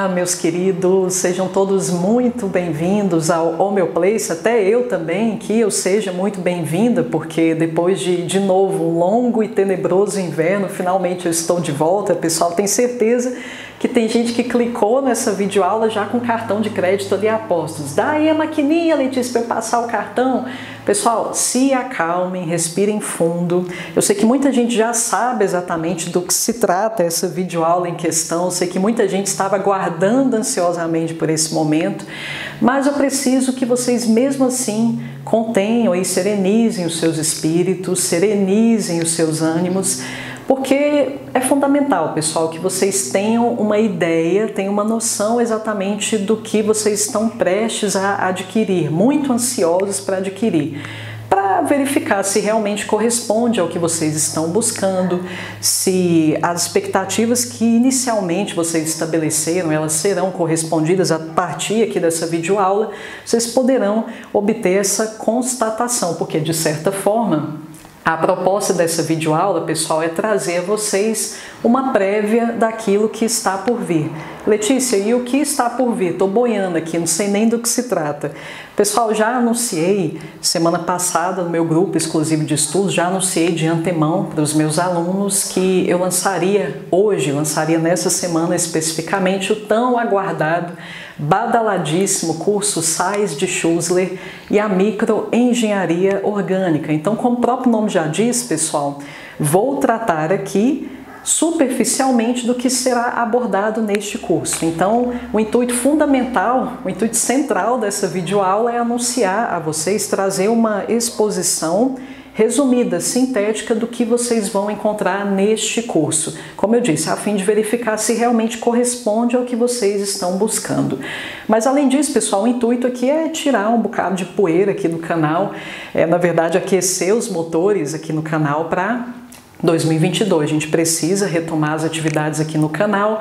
Olá, meus queridos, sejam todos muito bem-vindos ao Homeoplace, até eu também, que eu seja muito bem-vinda, porque depois de, de novo, um longo e tenebroso inverno, finalmente eu estou de volta, pessoal, tem certeza que tem gente que clicou nessa videoaula já com cartão de crédito ali apostos. Dá aí a maquininha, Letícia, para eu passar o cartão. Pessoal, se acalmem, respirem fundo. Eu sei que muita gente já sabe exatamente do que se trata essa videoaula em questão. Eu sei que muita gente estava aguardando ansiosamente por esse momento, mas eu preciso que vocês mesmo assim contenham e serenizem os seus espíritos, serenizem os seus ânimos porque é fundamental, pessoal, que vocês tenham uma ideia, tenham uma noção exatamente do que vocês estão prestes a adquirir, muito ansiosos para adquirir para verificar se realmente corresponde ao que vocês estão buscando, se as expectativas que inicialmente vocês estabeleceram, elas serão correspondidas a partir aqui dessa videoaula, vocês poderão obter essa constatação, porque de certa forma a proposta dessa videoaula, pessoal, é trazer a vocês uma prévia daquilo que está por vir. Letícia, e o que está por vir? Estou boiando aqui, não sei nem do que se trata. Pessoal, já anunciei semana passada no meu grupo exclusivo de estudos, já anunciei de antemão para os meus alunos que eu lançaria hoje, lançaria nessa semana especificamente o tão aguardado badaladíssimo curso SAIS de Schussler e a microengenharia orgânica. Então, como o próprio nome já diz, pessoal, vou tratar aqui superficialmente do que será abordado neste curso. Então, o intuito fundamental, o intuito central dessa videoaula é anunciar a vocês, trazer uma exposição resumida, sintética do que vocês vão encontrar neste curso. Como eu disse, a fim de verificar se realmente corresponde ao que vocês estão buscando. Mas além disso, pessoal, o intuito aqui é tirar um bocado de poeira aqui no canal, é na verdade aquecer os motores aqui no canal para 2022. A gente precisa retomar as atividades aqui no canal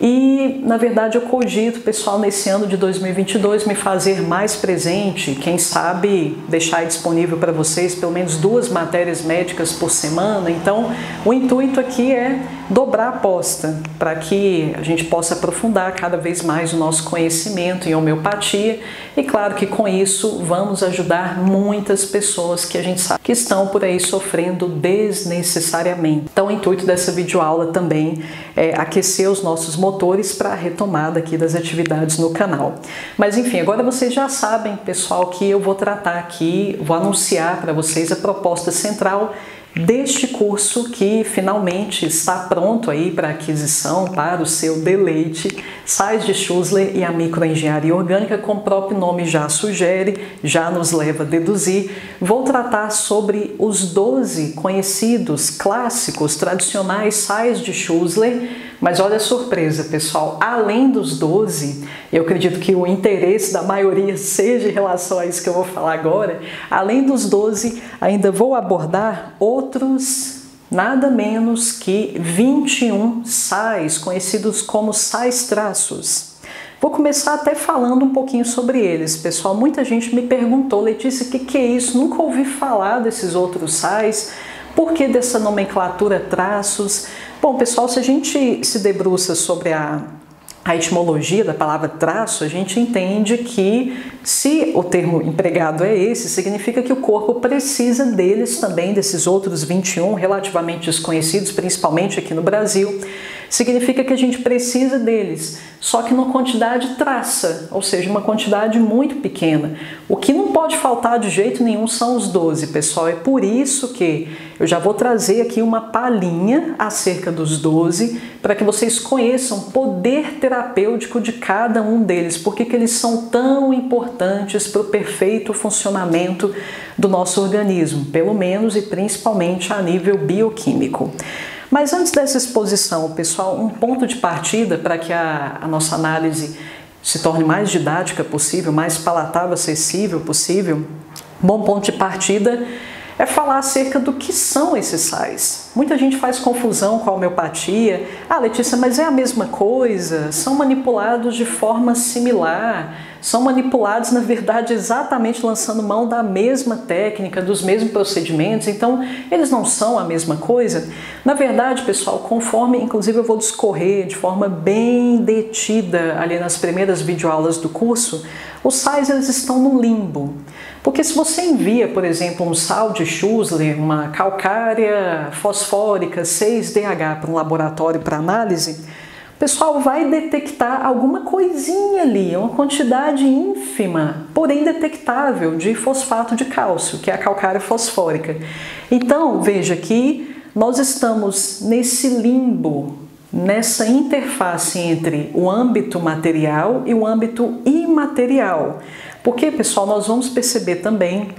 e, na verdade, eu cogito, pessoal, nesse ano de 2022 me fazer mais presente, quem sabe deixar disponível para vocês pelo menos duas matérias médicas por semana. Então, o intuito aqui é dobrar a aposta para que a gente possa aprofundar cada vez mais o nosso conhecimento em homeopatia e, claro, que com isso vamos ajudar muitas pessoas que a gente sabe que estão por aí sofrendo desnecessariamente. Então, o intuito dessa videoaula também é aquecer os nossos motores para a retomada aqui das atividades no canal. Mas enfim, agora vocês já sabem, pessoal, que eu vou tratar aqui, vou anunciar para vocês a proposta central deste curso que finalmente está pronto aí para aquisição, para o seu deleite, Sais de Schussler e a microengenharia orgânica, como o próprio nome já sugere, já nos leva a deduzir. Vou tratar sobre os 12 conhecidos, clássicos, tradicionais sais de Schussler mas olha a surpresa, pessoal. Além dos 12, eu acredito que o interesse da maioria seja em relação a isso que eu vou falar agora. Além dos 12, ainda vou abordar outros nada menos que 21 sais, conhecidos como sais traços. Vou começar até falando um pouquinho sobre eles, pessoal. Muita gente me perguntou, Letícia, o que, que é isso? Nunca ouvi falar desses outros sais. Por que dessa nomenclatura traços? Bom, pessoal, se a gente se debruça sobre a, a etimologia da palavra traço, a gente entende que se o termo empregado é esse, significa que o corpo precisa deles também, desses outros 21 relativamente desconhecidos, principalmente aqui no Brasil significa que a gente precisa deles, só que numa quantidade traça, ou seja, uma quantidade muito pequena. O que não pode faltar de jeito nenhum são os 12, pessoal. É por isso que eu já vou trazer aqui uma palhinha acerca dos 12 para que vocês conheçam o poder terapêutico de cada um deles, porque que eles são tão importantes para o perfeito funcionamento do nosso organismo, pelo menos e principalmente a nível bioquímico. Mas antes dessa exposição, pessoal, um ponto de partida para que a, a nossa análise se torne mais didática possível, mais palatável, acessível possível, bom ponto de partida é falar acerca do que são esses sais. Muita gente faz confusão com a homeopatia. Ah, Letícia, mas é a mesma coisa? São manipulados de forma similar? São manipulados, na verdade, exatamente lançando mão da mesma técnica, dos mesmos procedimentos, então eles não são a mesma coisa. Na verdade, pessoal, conforme, inclusive eu vou discorrer de forma bem detida ali nas primeiras videoaulas do curso, os sais eles estão no limbo. Porque se você envia, por exemplo, um sal de Schussler, uma calcária fosfórica 6DH para um laboratório para análise, pessoal vai detectar alguma coisinha ali, uma quantidade ínfima, porém detectável, de fosfato de cálcio, que é a calcária fosfórica. Então, veja que nós estamos nesse limbo, nessa interface entre o âmbito material e o âmbito imaterial. Porque, pessoal, nós vamos perceber também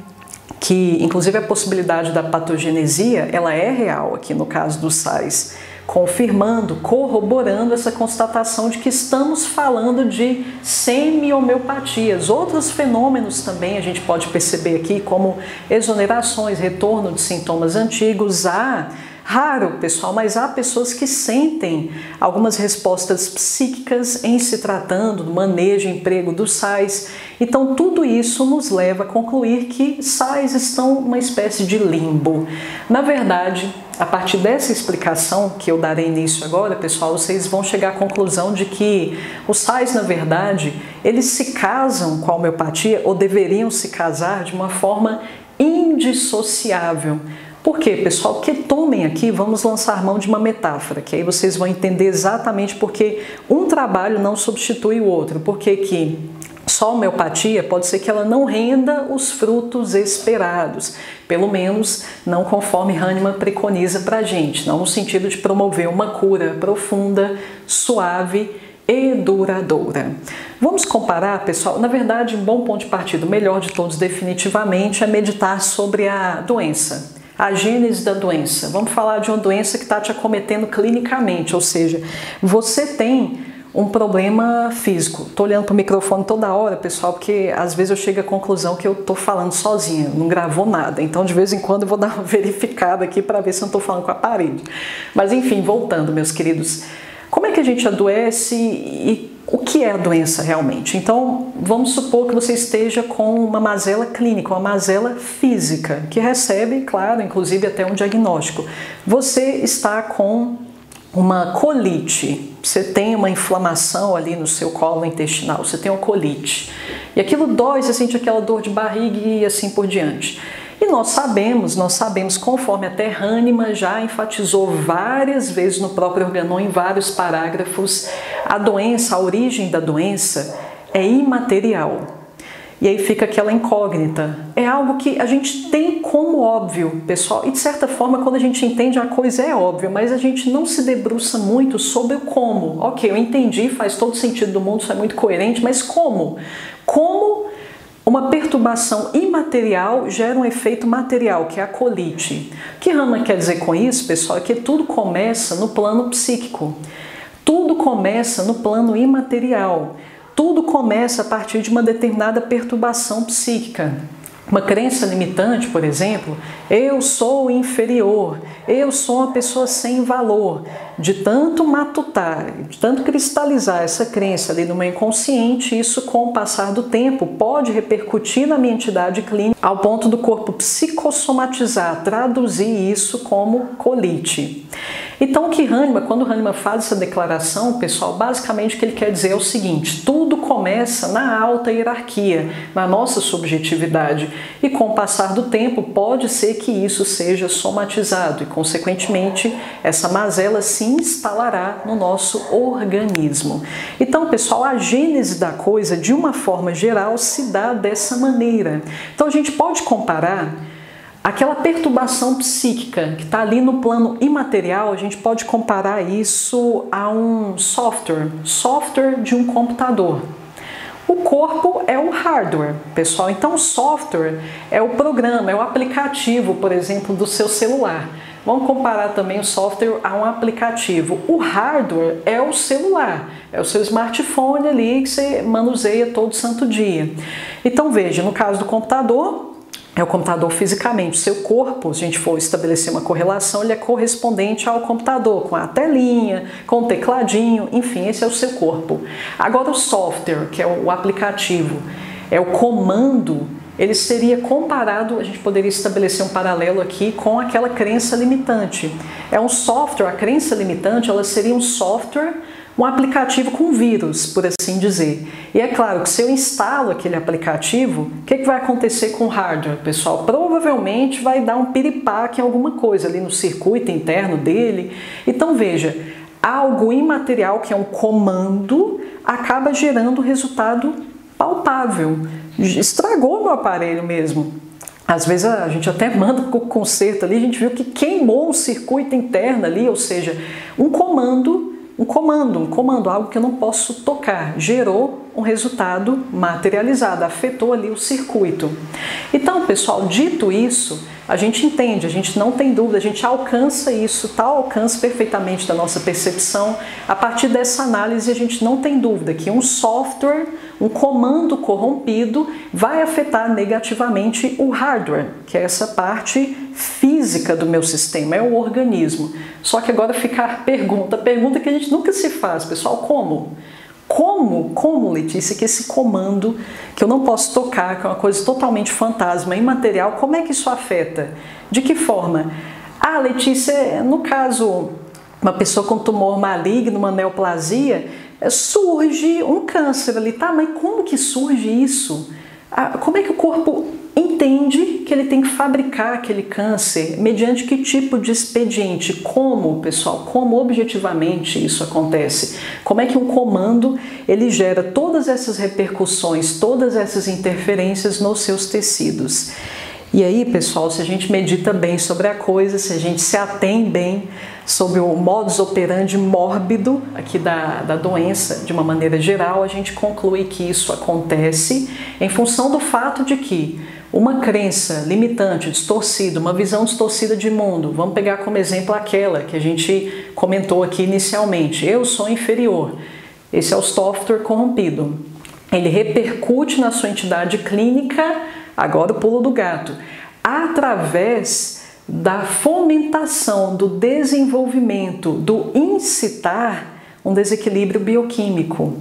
que, inclusive, a possibilidade da patogenesia, ela é real aqui no caso dos sais, confirmando, corroborando essa constatação de que estamos falando de semi-homeopatias. Outros fenômenos também a gente pode perceber aqui, como exonerações, retorno de sintomas antigos, a Raro, pessoal, mas há pessoas que sentem algumas respostas psíquicas em se tratando do manejo e emprego dos sais. Então, tudo isso nos leva a concluir que sais estão uma espécie de limbo. Na verdade, a partir dessa explicação que eu darei início agora, pessoal, vocês vão chegar à conclusão de que os sais, na verdade, eles se casam com a homeopatia ou deveriam se casar de uma forma indissociável. Por quê, pessoal? Que tomem aqui, vamos lançar mão de uma metáfora, que aí vocês vão entender exatamente porque um trabalho não substitui o outro. Porque que só homeopatia pode ser que ela não renda os frutos esperados, pelo menos não conforme Hahnemann preconiza para a gente, não no sentido de promover uma cura profunda, suave e duradoura. Vamos comparar, pessoal? Na verdade, um bom ponto de partida, o melhor de todos definitivamente, é meditar sobre a doença a gênese da doença. Vamos falar de uma doença que está te acometendo clinicamente, ou seja, você tem um problema físico. Estou olhando para o microfone toda hora, pessoal, porque às vezes eu chego à conclusão que eu estou falando sozinha, não gravou nada. Então, de vez em quando, eu vou dar uma verificada aqui para ver se eu não falando com a parede. Mas, enfim, voltando, meus queridos. Como é que a gente adoece e o que é a doença realmente? Então, vamos supor que você esteja com uma mazela clínica, uma mazela física, que recebe, claro, inclusive até um diagnóstico. Você está com uma colite, você tem uma inflamação ali no seu colo intestinal, você tem uma colite. E aquilo dói, você sente aquela dor de barriga e assim por diante. E nós sabemos, nós sabemos, conforme até Hahnemann já enfatizou várias vezes no próprio Organon, em vários parágrafos, a doença, a origem da doença é imaterial. E aí fica aquela incógnita. É algo que a gente tem como óbvio, pessoal, e de certa forma, quando a gente entende, a coisa é óbvia, mas a gente não se debruça muito sobre o como. Ok, eu entendi, faz todo sentido do mundo, isso é muito coerente, mas como? Como uma perturbação imaterial gera um efeito material, que é a colite. O que Rama quer dizer com isso, pessoal, é que tudo começa no plano psíquico. Tudo começa no plano imaterial. Tudo começa a partir de uma determinada perturbação psíquica. Uma crença limitante, por exemplo, eu sou inferior, eu sou uma pessoa sem valor. De tanto matutar, de tanto cristalizar essa crença ali no meu inconsciente, isso com o passar do tempo pode repercutir na minha entidade clínica ao ponto do corpo psicossomatizar, traduzir isso como colite. Então, o que Hahnemann, quando Hahnemann faz essa declaração, pessoal, basicamente o que ele quer dizer é o seguinte: tudo começa na alta hierarquia, na nossa subjetividade, e com o passar do tempo pode ser que isso seja somatizado e, consequentemente, essa mazela se instalará no nosso organismo. Então, pessoal, a gênese da coisa, de uma forma geral, se dá dessa maneira. Então, a gente pode comparar Aquela perturbação psíquica que está ali no plano imaterial, a gente pode comparar isso a um software, software de um computador. O corpo é o hardware, pessoal. Então, o software é o programa, é o aplicativo, por exemplo, do seu celular. Vamos comparar também o software a um aplicativo. O hardware é o celular, é o seu smartphone ali que você manuseia todo santo dia. Então, veja, no caso do computador, é o computador fisicamente. Seu corpo, se a gente for estabelecer uma correlação, ele é correspondente ao computador, com a telinha, com o tecladinho, enfim, esse é o seu corpo. Agora o software, que é o aplicativo, é o comando, ele seria comparado, a gente poderia estabelecer um paralelo aqui com aquela crença limitante. É um software, a crença limitante, ela seria um software um aplicativo com vírus, por assim dizer. E é claro que se eu instalo aquele aplicativo, o que, que vai acontecer com o hardware, pessoal? Provavelmente vai dar um piripaque em alguma coisa ali no circuito interno dele. Então veja, algo imaterial que é um comando acaba gerando resultado palpável. Estragou meu aparelho mesmo. Às vezes a gente até manda o conserto ali, a gente viu que queimou um circuito interno ali, ou seja, um comando um comando, um comando, algo que eu não posso tocar, gerou um resultado materializado, afetou ali o circuito. Então, pessoal, dito isso, a gente entende, a gente não tem dúvida, a gente alcança isso, tal alcance perfeitamente da nossa percepção. A partir dessa análise, a gente não tem dúvida que um software, um comando corrompido, vai afetar negativamente o hardware, que é essa parte física do meu sistema, é o organismo. Só que agora fica a pergunta, pergunta que a gente nunca se faz, pessoal, como? Como, como, Letícia, que esse comando que eu não posso tocar, que é uma coisa totalmente fantasma, imaterial, como é que isso afeta? De que forma? Ah, Letícia, no caso, uma pessoa com tumor maligno, uma neoplasia, surge um câncer ali, tá? Mas como que surge isso? Ah, como é que o corpo entende que ele tem que fabricar aquele câncer mediante que tipo de expediente? Como, pessoal? Como objetivamente isso acontece? Como é que um comando ele gera todas essas repercussões, todas essas interferências nos seus tecidos? E aí, pessoal, se a gente medita bem sobre a coisa, se a gente se atém bem sobre o modus operandi mórbido aqui da, da doença, de uma maneira geral, a gente conclui que isso acontece em função do fato de que uma crença limitante, distorcida, uma visão distorcida de mundo, vamos pegar como exemplo aquela que a gente comentou aqui inicialmente: eu sou inferior. Esse é o software corrompido. Ele repercute na sua entidade clínica Agora o pulo do gato. Através da fomentação, do desenvolvimento, do incitar um desequilíbrio bioquímico.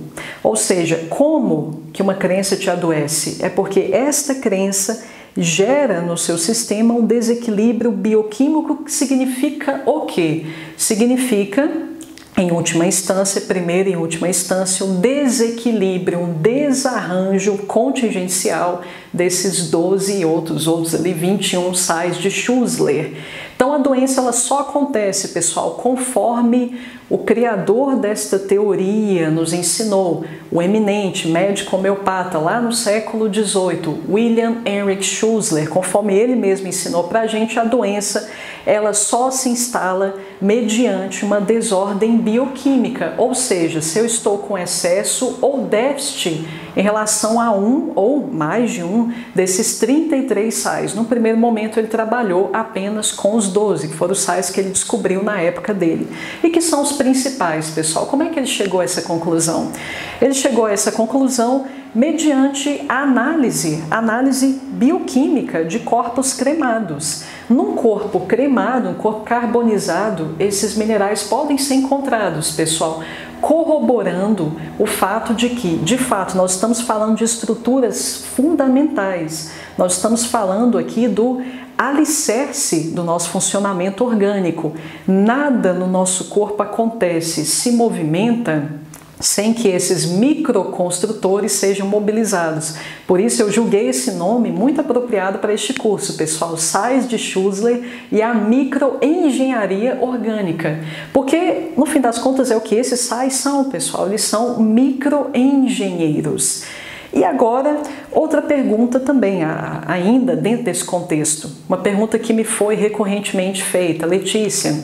Ou seja, como que uma crença te adoece? É porque esta crença gera no seu sistema um desequilíbrio bioquímico que significa o quê? Significa em última instância, primeira e última instância, um desequilíbrio, um desarranjo contingencial desses 12 e outros, outros ali 21 sais de Schussler. Então a doença ela só acontece, pessoal, conforme o criador desta teoria nos ensinou, o eminente médico homeopata lá no século XVIII, William Henrik Schussler, conforme ele mesmo ensinou para a gente, a doença ela só se instala mediante uma desordem bioquímica, ou seja, se eu estou com excesso ou déficit em relação a um ou mais de um desses 33 sais. No primeiro momento ele trabalhou apenas com os 12, que foram os sais que ele descobriu na época dele. E que são os principais, pessoal. Como é que ele chegou a essa conclusão? Ele chegou a essa conclusão mediante a análise, análise bioquímica de corpos cremados. Num corpo cremado, um corpo carbonizado, esses minerais podem ser encontrados, pessoal, corroborando o fato de que, de fato, nós estamos falando de estruturas fundamentais. Nós estamos falando aqui do alicerce do nosso funcionamento orgânico. Nada no nosso corpo acontece, se movimenta sem que esses microconstrutores sejam mobilizados. Por isso eu julguei esse nome muito apropriado para este curso, pessoal, Sais de Schussler e a microengenharia orgânica. Porque no fim das contas é o que esses sais são, pessoal, eles são microengenheiros. E agora, outra pergunta também, ainda dentro desse contexto, uma pergunta que me foi recorrentemente feita, Letícia,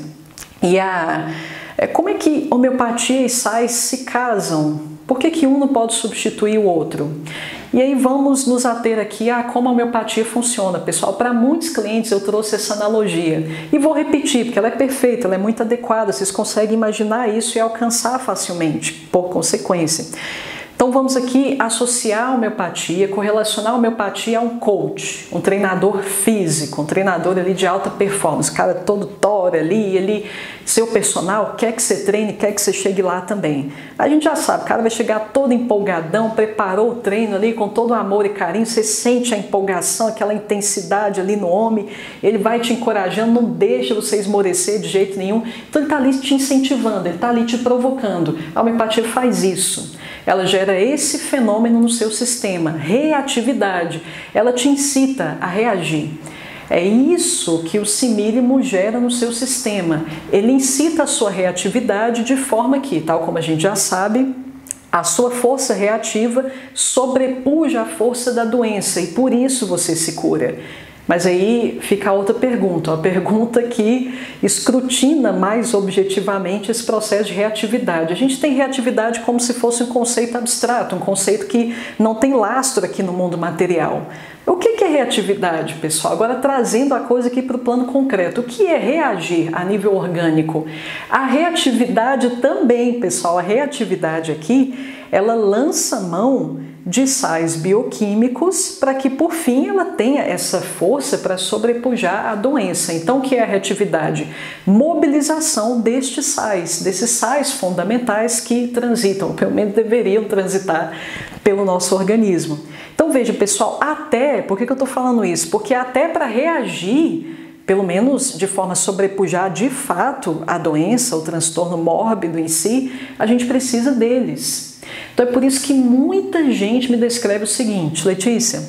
e a é, como é que homeopatia e sais se casam? Por que, que um não pode substituir o outro? E aí vamos nos ater aqui a como a homeopatia funciona, pessoal. Para muitos clientes eu trouxe essa analogia e vou repetir porque ela é perfeita, ela é muito adequada. Vocês conseguem imaginar isso e alcançar facilmente, por consequência. Então vamos aqui associar a homeopatia, correlacionar a homeopatia a um coach, um treinador físico, um treinador ali de alta performance, cara todo tora ali, ele, seu personal, quer que você treine, quer que você chegue lá também. A gente já sabe, o cara vai chegar todo empolgadão, preparou o treino ali com todo amor e carinho, você sente a empolgação, aquela intensidade ali no homem, ele vai te encorajando, não deixa você esmorecer de jeito nenhum, então ele está ali te incentivando, ele está ali te provocando. A homeopatia faz isso ela gera esse fenômeno no seu sistema, reatividade. Ela te incita a reagir. É isso que o simílimo gera no seu sistema. Ele incita a sua reatividade de forma que, tal como a gente já sabe, a sua força reativa sobrepuja a força da doença e por isso você se cura. Mas aí fica outra pergunta, a pergunta que escrutina mais objetivamente esse processo de reatividade. A gente tem reatividade como se fosse um conceito abstrato, um conceito que não tem lastro aqui no mundo material. O que é reatividade, pessoal? Agora trazendo a coisa aqui para o plano concreto. O que é reagir a nível orgânico? A reatividade também, pessoal, a reatividade aqui, ela lança mão de sais bioquímicos para que por fim ela tenha essa força para sobrepujar a doença. Então, o que é a reatividade? Mobilização destes sais, desses sais fundamentais que transitam, pelo menos deveriam transitar pelo nosso organismo. Então veja, pessoal, até, por que, que eu estou falando isso? Porque até para reagir pelo menos de forma a sobrepujar de fato a doença, o transtorno mórbido em si, a gente precisa deles. Então é por isso que muita gente me descreve o seguinte, Letícia,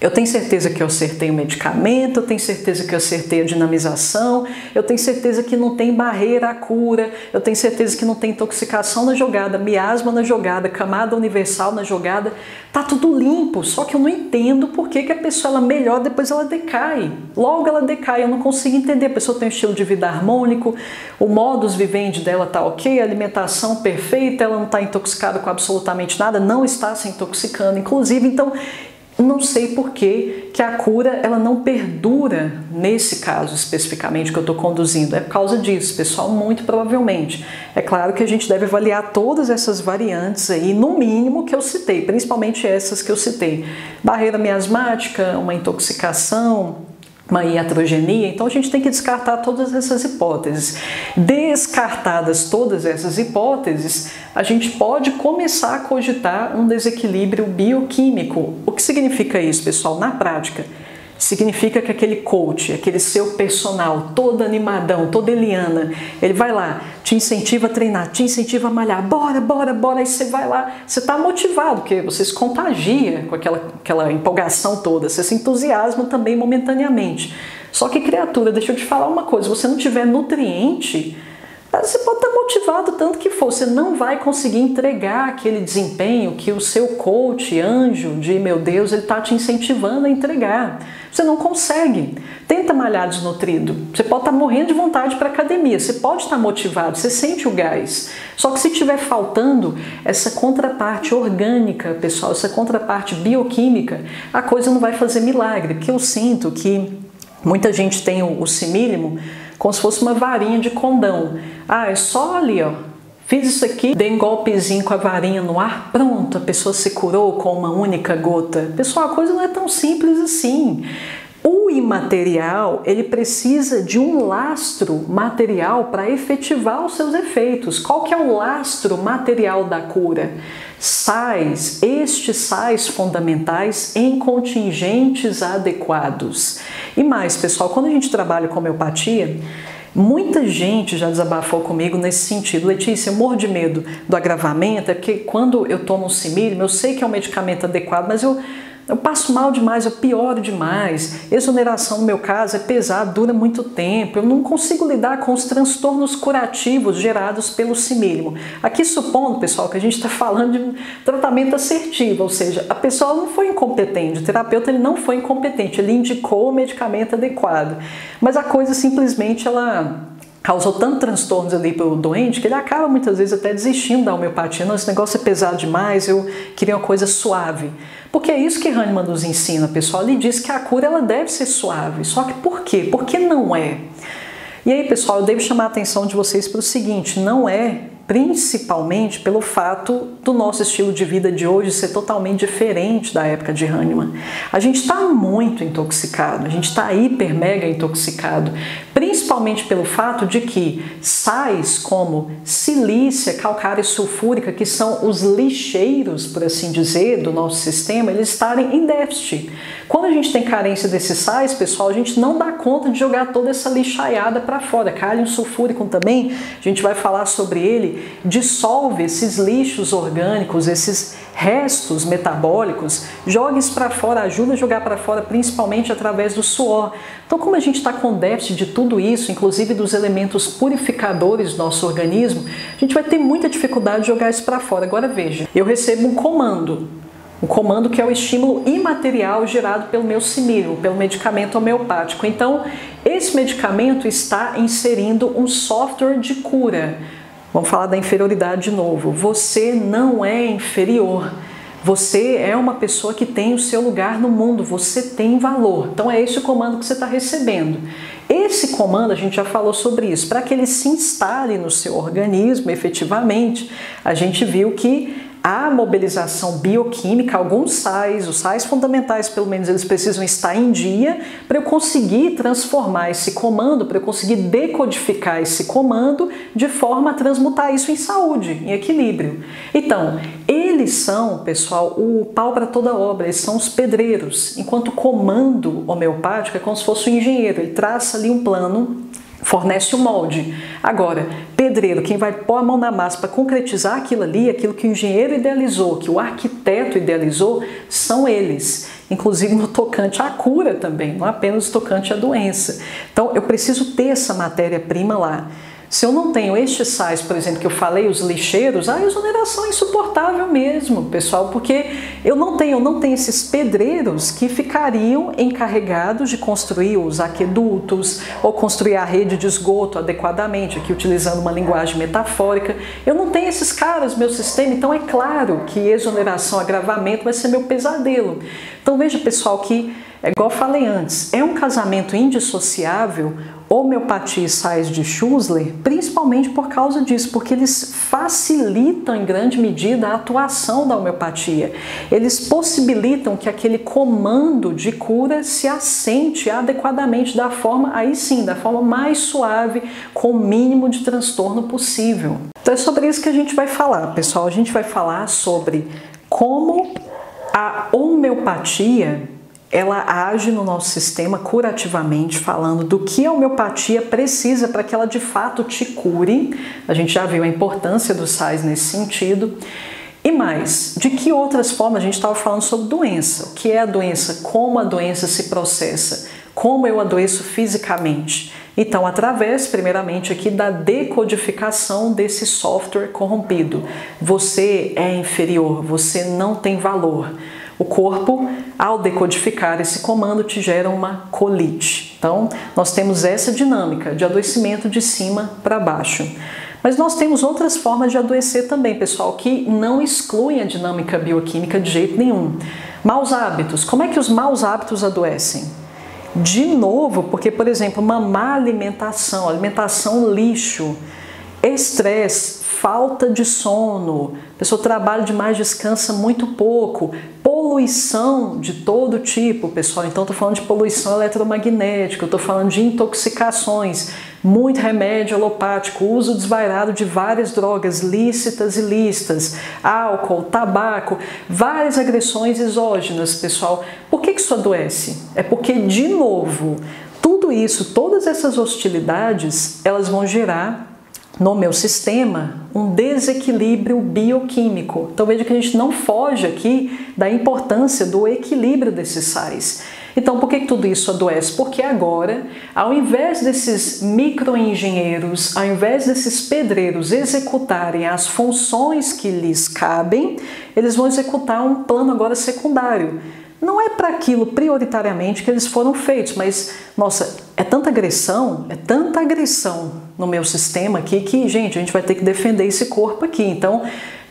eu tenho certeza que eu acertei o medicamento, eu tenho certeza que eu acertei a dinamização, eu tenho certeza que não tem barreira à cura, eu tenho certeza que não tem intoxicação na jogada, miasma na jogada, camada universal na jogada, tá tudo limpo, só que eu não entendo por que, que a pessoa ela melhora, depois ela decai. Logo ela decai, eu não consigo entender. A pessoa tem um estilo de vida harmônico, o modus vivendi dela tá ok, a alimentação perfeita, ela não está intoxicada com absolutamente nada, não está se intoxicando, inclusive, então não sei por que, que a cura ela não perdura nesse caso especificamente que eu estou conduzindo. É por causa disso, pessoal, muito provavelmente. É claro que a gente deve avaliar todas essas variantes aí, no mínimo que eu citei, principalmente essas que eu citei. Barreira miasmática, uma intoxicação, uma iatrogenia, então a gente tem que descartar todas essas hipóteses. Descartadas todas essas hipóteses, a gente pode começar a cogitar um desequilíbrio bioquímico. O que significa isso, pessoal? Na prática, significa que aquele coach, aquele seu personal, todo animadão, toda Eliana, ele vai lá, te incentiva a treinar, te incentiva a malhar, bora, bora, bora, aí você vai lá, você está motivado, porque você se contagia com aquela, aquela empolgação toda, você se entusiasma também momentaneamente. Só que, criatura, deixa eu te falar uma coisa, se você não tiver nutriente, você pode estar motivado tanto que for, você não vai conseguir entregar aquele desempenho que o seu coach, anjo de meu Deus, ele está te incentivando a entregar. Você não consegue. Tenta malhar desnutrido. Você pode estar morrendo de vontade para academia, você pode estar motivado, você sente o gás. Só que se estiver faltando essa contraparte orgânica, pessoal, essa contraparte bioquímica, a coisa não vai fazer milagre. Porque eu sinto que muita gente tem o, o simílimo como se fosse uma varinha de condão. Ah, é só ali, ó. Fiz isso aqui, dei um golpezinho com a varinha no ar, pronto, a pessoa se curou com uma única gota. Pessoal, a coisa não é tão simples assim. O imaterial, ele precisa de um lastro material para efetivar os seus efeitos. Qual que é o lastro material da cura? sais, estes sais fundamentais em contingentes adequados. E mais, pessoal, quando a gente trabalha com homeopatia, Muita gente já desabafou comigo nesse sentido. Letícia, eu morro de medo do agravamento, é porque quando eu tomo um simílio, eu sei que é um medicamento adequado, mas eu eu passo mal demais, eu pioro demais. Exoneração, no meu caso, é pesado, dura muito tempo. Eu não consigo lidar com os transtornos curativos gerados pelo simílimo. Aqui supondo, pessoal, que a gente está falando de tratamento assertivo, ou seja, a pessoa não foi incompetente, o terapeuta ele não foi incompetente, ele indicou o medicamento adequado. Mas a coisa simplesmente ela causou tanto transtornos ali para o doente que ele acaba muitas vezes até desistindo da homeopatia. Não, esse negócio é pesado demais, eu queria uma coisa suave. Porque é isso que Hahnemann nos ensina, pessoal. Ele diz que a cura ela deve ser suave. Só que por quê? Porque não é. E aí, pessoal, eu devo chamar a atenção de vocês para o seguinte: não é principalmente pelo fato do nosso estilo de vida de hoje ser totalmente diferente da época de Hahnemann. A gente está muito intoxicado, a gente está hiper mega intoxicado, principalmente pelo fato de que sais como silícia, calcária sulfúrica, que são os lixeiros, por assim dizer, do nosso sistema, eles estarem em déficit. Quando a gente tem carência desses sais, pessoal, a gente não dá conta de jogar toda essa lixaiada para fora. Cálio sulfúrico também, a gente vai falar sobre ele, dissolve esses lixos orgânicos, esses restos metabólicos, jogue isso para fora, ajuda a jogar para fora, principalmente através do suor. Então, como a gente está com déficit de tudo isso, inclusive dos elementos purificadores do nosso organismo, a gente vai ter muita dificuldade de jogar isso para fora. Agora veja, eu recebo um comando, um comando que é o estímulo imaterial gerado pelo meu simílio, pelo medicamento homeopático. Então, esse medicamento está inserindo um software de cura Vamos falar da inferioridade de novo. Você não é inferior. Você é uma pessoa que tem o seu lugar no mundo, você tem valor. Então é esse o comando que você está recebendo. Esse comando, a gente já falou sobre isso, para que ele se instale no seu organismo efetivamente, a gente viu que a mobilização bioquímica, alguns sais, os sais fundamentais, pelo menos, eles precisam estar em dia para eu conseguir transformar esse comando, para eu conseguir decodificar esse comando de forma a transmutar isso em saúde, em equilíbrio. Então, eles são, pessoal, o pau para toda obra, eles são os pedreiros, enquanto o comando homeopático é como se fosse um engenheiro, ele traça ali um plano fornece o molde. Agora, pedreiro, quem vai pôr a mão na massa para concretizar aquilo ali, aquilo que o engenheiro idealizou, que o arquiteto idealizou, são eles. Inclusive no tocante à cura também, não apenas tocante à doença. Então, eu preciso ter essa matéria-prima lá. Se eu não tenho estes sais, por exemplo, que eu falei, os lixeiros, a exoneração é insuportável mesmo, pessoal, porque eu não tenho, eu não tenho esses pedreiros que ficariam encarregados de construir os aquedutos ou construir a rede de esgoto adequadamente, aqui utilizando uma linguagem metafórica. Eu não tenho esses caras, meu sistema, então é claro que exoneração, agravamento vai ser meu pesadelo. Então veja, pessoal, que é igual falei antes, é um casamento indissociável homeopatia e sais de Schussler, principalmente por causa disso, porque eles facilitam em grande medida a atuação da homeopatia. Eles possibilitam que aquele comando de cura se assente adequadamente da forma, aí sim, da forma mais suave, com o mínimo de transtorno possível. Então é sobre isso que a gente vai falar, pessoal. A gente vai falar sobre como a homeopatia ela age no nosso sistema curativamente, falando do que a homeopatia precisa para que ela de fato te cure. A gente já viu a importância dos sais nesse sentido. E mais, de que outras formas a gente estava falando sobre doença? O que é a doença? Como a doença se processa? Como eu adoeço fisicamente? Então, através, primeiramente, aqui da decodificação desse software corrompido. Você é inferior, você não tem valor. O corpo, ao decodificar esse comando, te gera uma colite. Então, nós temos essa dinâmica de adoecimento de cima para baixo. Mas nós temos outras formas de adoecer também, pessoal, que não excluem a dinâmica bioquímica de jeito nenhum. Maus hábitos. Como é que os maus hábitos adoecem? De novo, porque, por exemplo, uma má alimentação, alimentação lixo, estresse, falta de sono, a pessoa trabalha demais, descansa muito pouco, poluição de todo tipo, pessoal. Então, estou falando de poluição eletromagnética, estou falando de intoxicações, muito remédio alopático, uso desvairado de várias drogas lícitas e ilícitas, álcool, tabaco, várias agressões exógenas, pessoal. Por que, que isso adoece? É porque, de novo, tudo isso, todas essas hostilidades, elas vão gerar no meu sistema um desequilíbrio bioquímico. Então veja que a gente não foge aqui da importância do equilíbrio desses sais. Então por que tudo isso adoece? Porque agora, ao invés desses microengenheiros, ao invés desses pedreiros executarem as funções que lhes cabem, eles vão executar um plano agora secundário não é para aquilo prioritariamente que eles foram feitos, mas nossa, é tanta agressão, é tanta agressão no meu sistema aqui que, gente, a gente vai ter que defender esse corpo aqui. Então,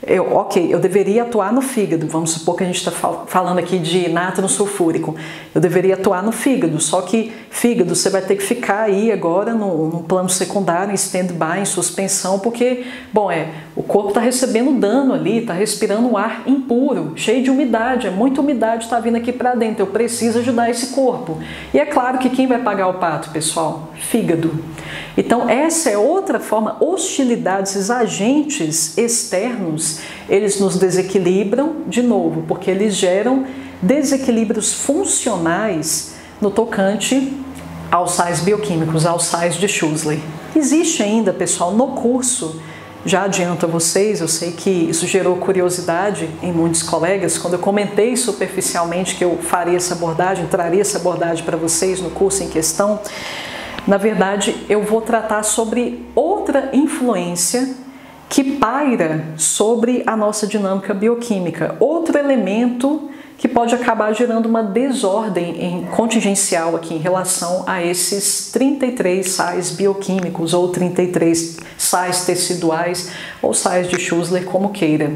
eu, ok, eu deveria atuar no fígado. Vamos supor que a gente está falando aqui de nátron sulfúrico. Eu deveria atuar no fígado, só que fígado você vai ter que ficar aí agora no, no plano secundário, em stand-by, em suspensão, porque, bom, é, o corpo está recebendo dano ali, está respirando um ar impuro, cheio de umidade, é muita umidade está vindo aqui para dentro. Eu preciso ajudar esse corpo. E é claro que quem vai pagar o pato, pessoal? Fígado. Então, essa é outra forma, hostilidades, esses agentes externos, eles nos desequilibram de novo, porque eles geram desequilíbrios funcionais no tocante aos sais bioquímicos, aos sais de Schussler. Existe ainda, pessoal, no curso, já adianto a vocês, eu sei que isso gerou curiosidade em muitos colegas, quando eu comentei superficialmente que eu faria essa abordagem, traria essa abordagem para vocês no curso em questão, na verdade, eu vou tratar sobre outra influência que paira sobre a nossa dinâmica bioquímica, outro elemento que pode acabar gerando uma desordem em, contingencial aqui em relação a esses 33 sais bioquímicos ou 33 sais teciduais ou sais de Schussler, como queira.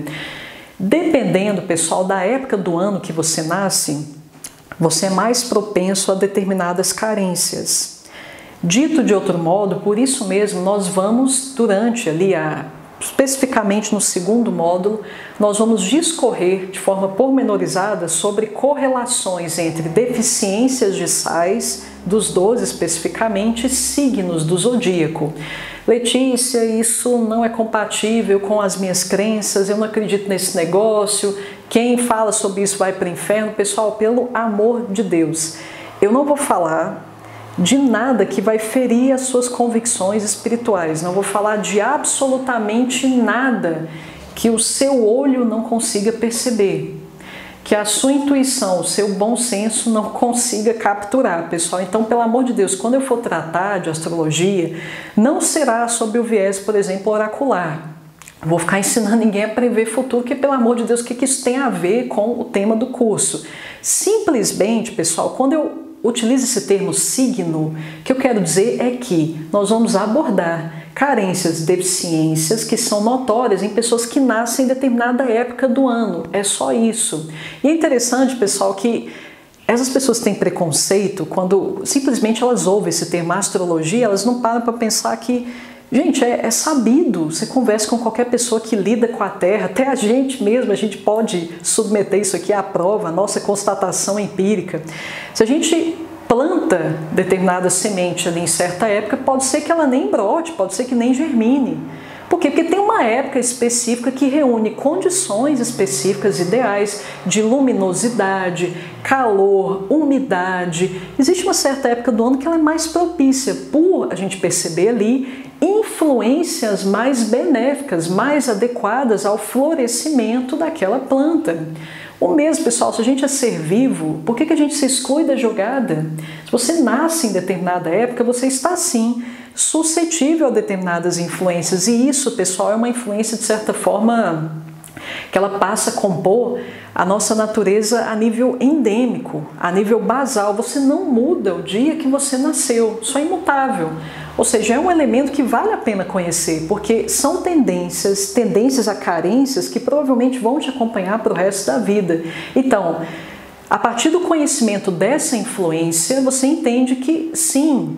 Dependendo, pessoal, da época do ano que você nasce, você é mais propenso a determinadas carências. Dito de outro modo, por isso mesmo, nós vamos, durante ali, a, especificamente no segundo módulo, nós vamos discorrer de forma pormenorizada sobre correlações entre deficiências de sais, dos 12 especificamente, signos do zodíaco. Letícia, isso não é compatível com as minhas crenças, eu não acredito nesse negócio. Quem fala sobre isso vai para o inferno. Pessoal, pelo amor de Deus, eu não vou falar de nada que vai ferir as suas convicções espirituais. Não vou falar de absolutamente nada que o seu olho não consiga perceber, que a sua intuição, o seu bom senso não consiga capturar, pessoal. Então, pelo amor de Deus, quando eu for tratar de astrologia, não será sob o viés, por exemplo, oracular. Vou ficar ensinando ninguém a prever futuro, que pelo amor de Deus, o que isso tem a ver com o tema do curso? Simplesmente, pessoal, quando eu utiliza esse termo signo, o que eu quero dizer é que nós vamos abordar carências, deficiências que são notórias em pessoas que nascem em determinada época do ano. É só isso. E é interessante, pessoal, que essas pessoas têm preconceito quando simplesmente elas ouvem esse termo astrologia, elas não param para pensar que Gente, é, é, sabido. Você conversa com qualquer pessoa que lida com a Terra, até a gente mesmo, a gente pode submeter isso aqui à prova, a nossa constatação empírica. Se a gente planta determinada semente ali em certa época, pode ser que ela nem brote, pode ser que nem germine. Por quê? Porque tem uma época específica que reúne condições específicas ideais de luminosidade, calor, umidade. Existe uma certa época do ano que ela é mais propícia, por a gente perceber ali influências mais benéficas, mais adequadas ao florescimento daquela planta. O mesmo, pessoal, se a gente é ser vivo, por que, que a gente se exclui da jogada? Se você nasce em determinada época, você está sim suscetível a determinadas influências. E isso, pessoal, é uma influência de certa forma que ela passa a compor a nossa natureza a nível endêmico, a nível basal. Você não muda o dia que você nasceu, só é imutável. Ou seja, é um elemento que vale a pena conhecer, porque são tendências, tendências a carências que provavelmente vão te acompanhar para o resto da vida. Então, a partir do conhecimento dessa influência, você entende que sim,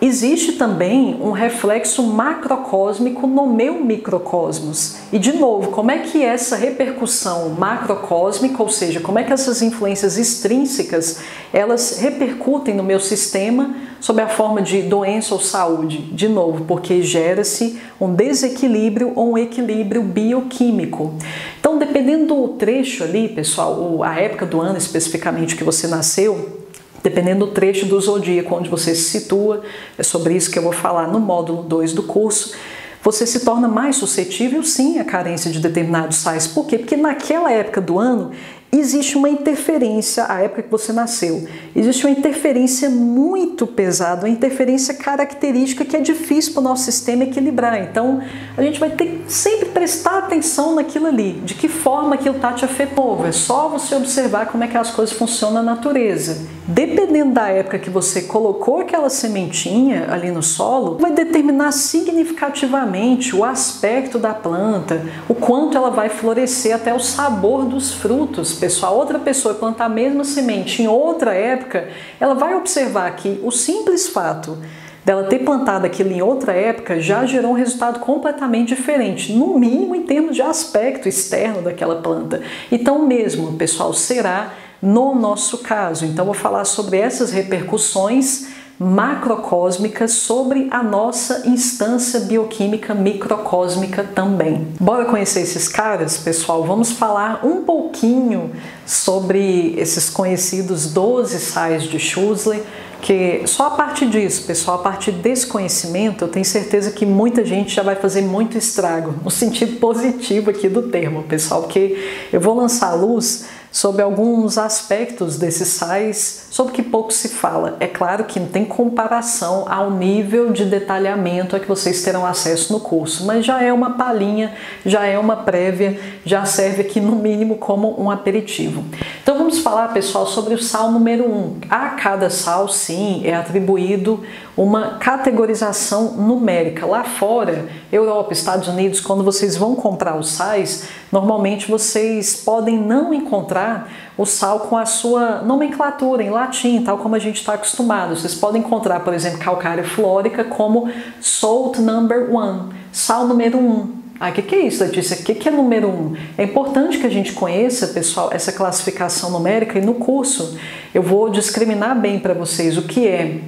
Existe também um reflexo macrocósmico no meu microcosmos. E de novo, como é que essa repercussão macrocósmica, ou seja, como é que essas influências extrínsecas, elas repercutem no meu sistema sob a forma de doença ou saúde? De novo, porque gera-se um desequilíbrio ou um equilíbrio bioquímico. Então, dependendo do trecho ali, pessoal, a época do ano especificamente que você nasceu, Dependendo do trecho do zodíaco onde você se situa, é sobre isso que eu vou falar no módulo 2 do curso, você se torna mais suscetível sim à carência de determinados sais. Por quê? Porque naquela época do ano existe uma interferência, a época que você nasceu, existe uma interferência muito pesada, uma interferência característica que é difícil para o nosso sistema equilibrar. Então, a gente vai ter que sempre prestar atenção naquilo ali, de que forma aquilo está te afetando. É só você observar como é que as coisas funcionam na natureza dependendo da época que você colocou aquela sementinha ali no solo, vai determinar significativamente o aspecto da planta, o quanto ela vai florescer, até o sabor dos frutos. Pessoal, outra pessoa plantar a mesma semente em outra época, ela vai observar que o simples fato dela ter plantado aquilo em outra época já gerou um resultado completamente diferente, no mínimo em termos de aspecto externo daquela planta. Então, mesmo, pessoal, será no nosso caso. Então, vou falar sobre essas repercussões macrocósmicas sobre a nossa instância bioquímica microcósmica também. Bora conhecer esses caras, pessoal? Vamos falar um pouquinho sobre esses conhecidos 12 sais de Schussler, que só a partir disso, pessoal, a partir desse conhecimento, eu tenho certeza que muita gente já vai fazer muito estrago, no sentido positivo aqui do termo, pessoal, porque eu vou lançar a luz sobre alguns aspectos desses sais sobre que pouco se fala. É claro que não tem comparação ao nível de detalhamento a que vocês terão acesso no curso, mas já é uma palhinha, já é uma prévia, já serve aqui no mínimo como um aperitivo. Então vamos falar, pessoal, sobre o sal número 1. Um. A cada sal, sim, é atribuído uma categorização numérica. Lá fora, Europa, Estados Unidos, quando vocês vão comprar os sais, normalmente vocês podem não encontrar o sal com a sua nomenclatura em latim, tal como a gente está acostumado. Vocês podem encontrar, por exemplo, calcária flórica como salt number one, sal número um. Ah, o que, que é isso, Letícia? O que, que é número um? É importante que a gente conheça, pessoal, essa classificação numérica e no curso eu vou discriminar bem para vocês o que é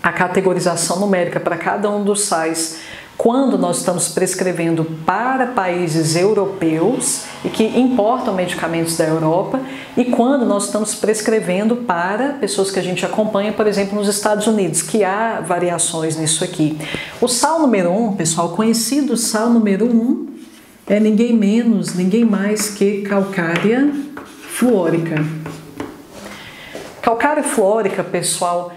a categorização numérica para cada um dos sais quando nós estamos prescrevendo para países europeus e que importam medicamentos da Europa e quando nós estamos prescrevendo para pessoas que a gente acompanha, por exemplo, nos Estados Unidos, que há variações nisso aqui. O sal número um, pessoal, conhecido sal número um, é ninguém menos, ninguém mais que calcária fluórica. Calcária fluórica, pessoal,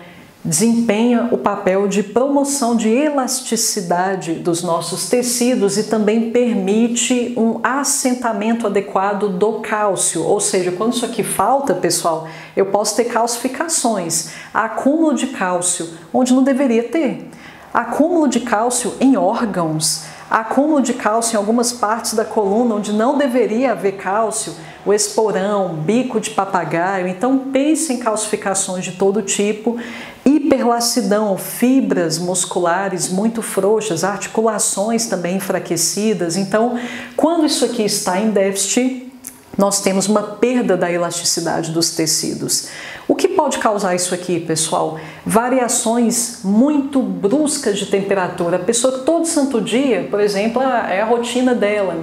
desempenha o papel de promoção de elasticidade dos nossos tecidos e também permite um assentamento adequado do cálcio. Ou seja, quando isso aqui falta, pessoal, eu posso ter calcificações, acúmulo de cálcio onde não deveria ter, acúmulo de cálcio em órgãos, acúmulo de cálcio em algumas partes da coluna onde não deveria haver cálcio o esporão, bico de papagaio. Então pense em calcificações de todo tipo, hiperlacidão, fibras musculares muito frouxas, articulações também enfraquecidas. Então, quando isso aqui está em déficit, nós temos uma perda da elasticidade dos tecidos. O que pode causar isso aqui, pessoal? Variações muito bruscas de temperatura. A pessoa todo santo dia, por exemplo, é a rotina dela.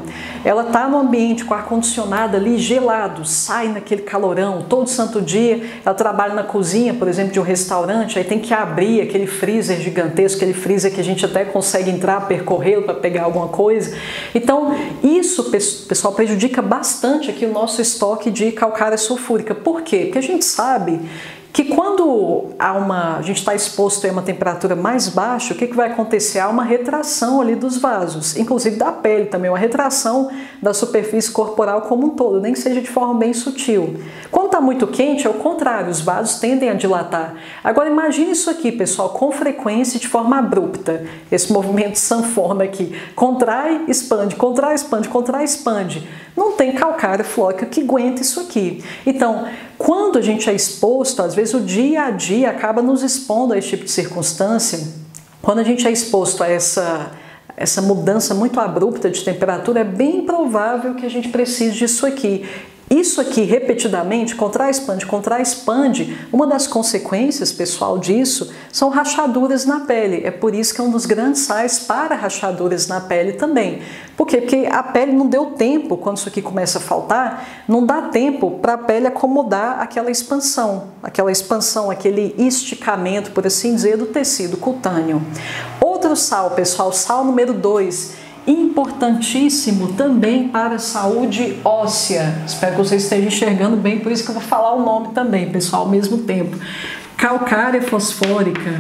Ela está no ambiente com ar-condicionado ali gelado, sai naquele calorão todo santo dia. Ela trabalha na cozinha, por exemplo, de um restaurante, aí tem que abrir aquele freezer gigantesco, aquele freezer que a gente até consegue entrar, percorrê-lo para pegar alguma coisa. Então, isso, pessoal, prejudica bastante aqui o nosso estoque de calcária sulfúrica. Por quê? Porque a gente sabe que quando há uma, a gente está exposto a uma temperatura mais baixa, o que, que vai acontecer? Há uma retração ali dos vasos, inclusive da pele também, uma retração da superfície corporal como um todo, nem que seja de forma bem sutil. Quando está muito quente, é o contrário, os vasos tendem a dilatar. Agora imagine isso aqui, pessoal, com frequência de forma abrupta, esse movimento sanfona aqui, contrai, expande, contrai, expande, contrai, expande. Não tem calcário flórica que aguente isso aqui. Então, quando a gente é exposto, às vezes o dia a dia acaba nos expondo a esse tipo de circunstância. Quando a gente é exposto a essa, essa mudança muito abrupta de temperatura, é bem provável que a gente precise disso aqui. Isso aqui, repetidamente, contrai, expande, contrai, expande. Uma das consequências, pessoal, disso são rachaduras na pele. É por isso que é um dos grandes sais para rachaduras na pele também. Por quê? Porque a pele não deu tempo, quando isso aqui começa a faltar, não dá tempo para a pele acomodar aquela expansão, aquela expansão, aquele esticamento, por assim dizer, do tecido cutâneo. Outro sal, pessoal, sal número 2 importantíssimo também para a saúde óssea. Espero que vocês estejam enxergando bem, por isso que eu vou falar o nome também, pessoal, ao mesmo tempo. Calcária fosfórica.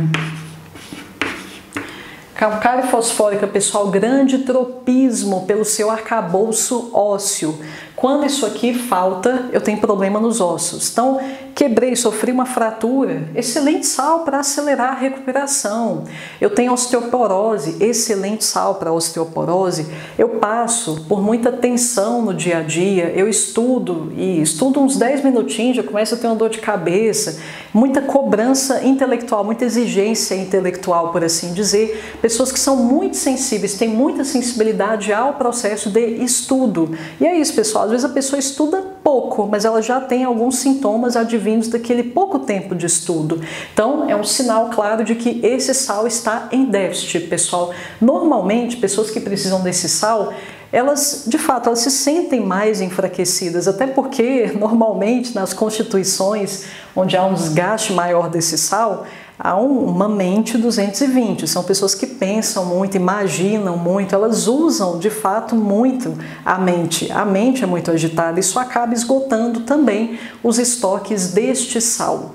Calcária fosfórica, pessoal, grande tropismo pelo seu arcabouço ósseo. Quando isso aqui falta, eu tenho problema nos ossos. Então, quebrei, sofri uma fratura, excelente sal para acelerar a recuperação. Eu tenho osteoporose, excelente sal para osteoporose. Eu passo por muita tensão no dia a dia, eu estudo e estudo uns 10 minutinhos, já começo a ter uma dor de cabeça, muita cobrança intelectual, muita exigência intelectual, por assim dizer. Pessoas que são muito sensíveis, têm muita sensibilidade ao processo de estudo. E é isso, pessoal, às vezes a pessoa estuda pouco, mas ela já tem alguns sintomas advindos daquele pouco tempo de estudo. Então, é um sinal claro de que esse sal está em déficit, pessoal. Normalmente, pessoas que precisam desse sal, elas de fato elas se sentem mais enfraquecidas, até porque normalmente nas constituições onde há um desgaste maior desse sal, há uma mente 220. São pessoas que pensam muito, imaginam muito, elas usam de fato muito a mente. A mente é muito agitada, isso acaba esgotando também os estoques deste sal.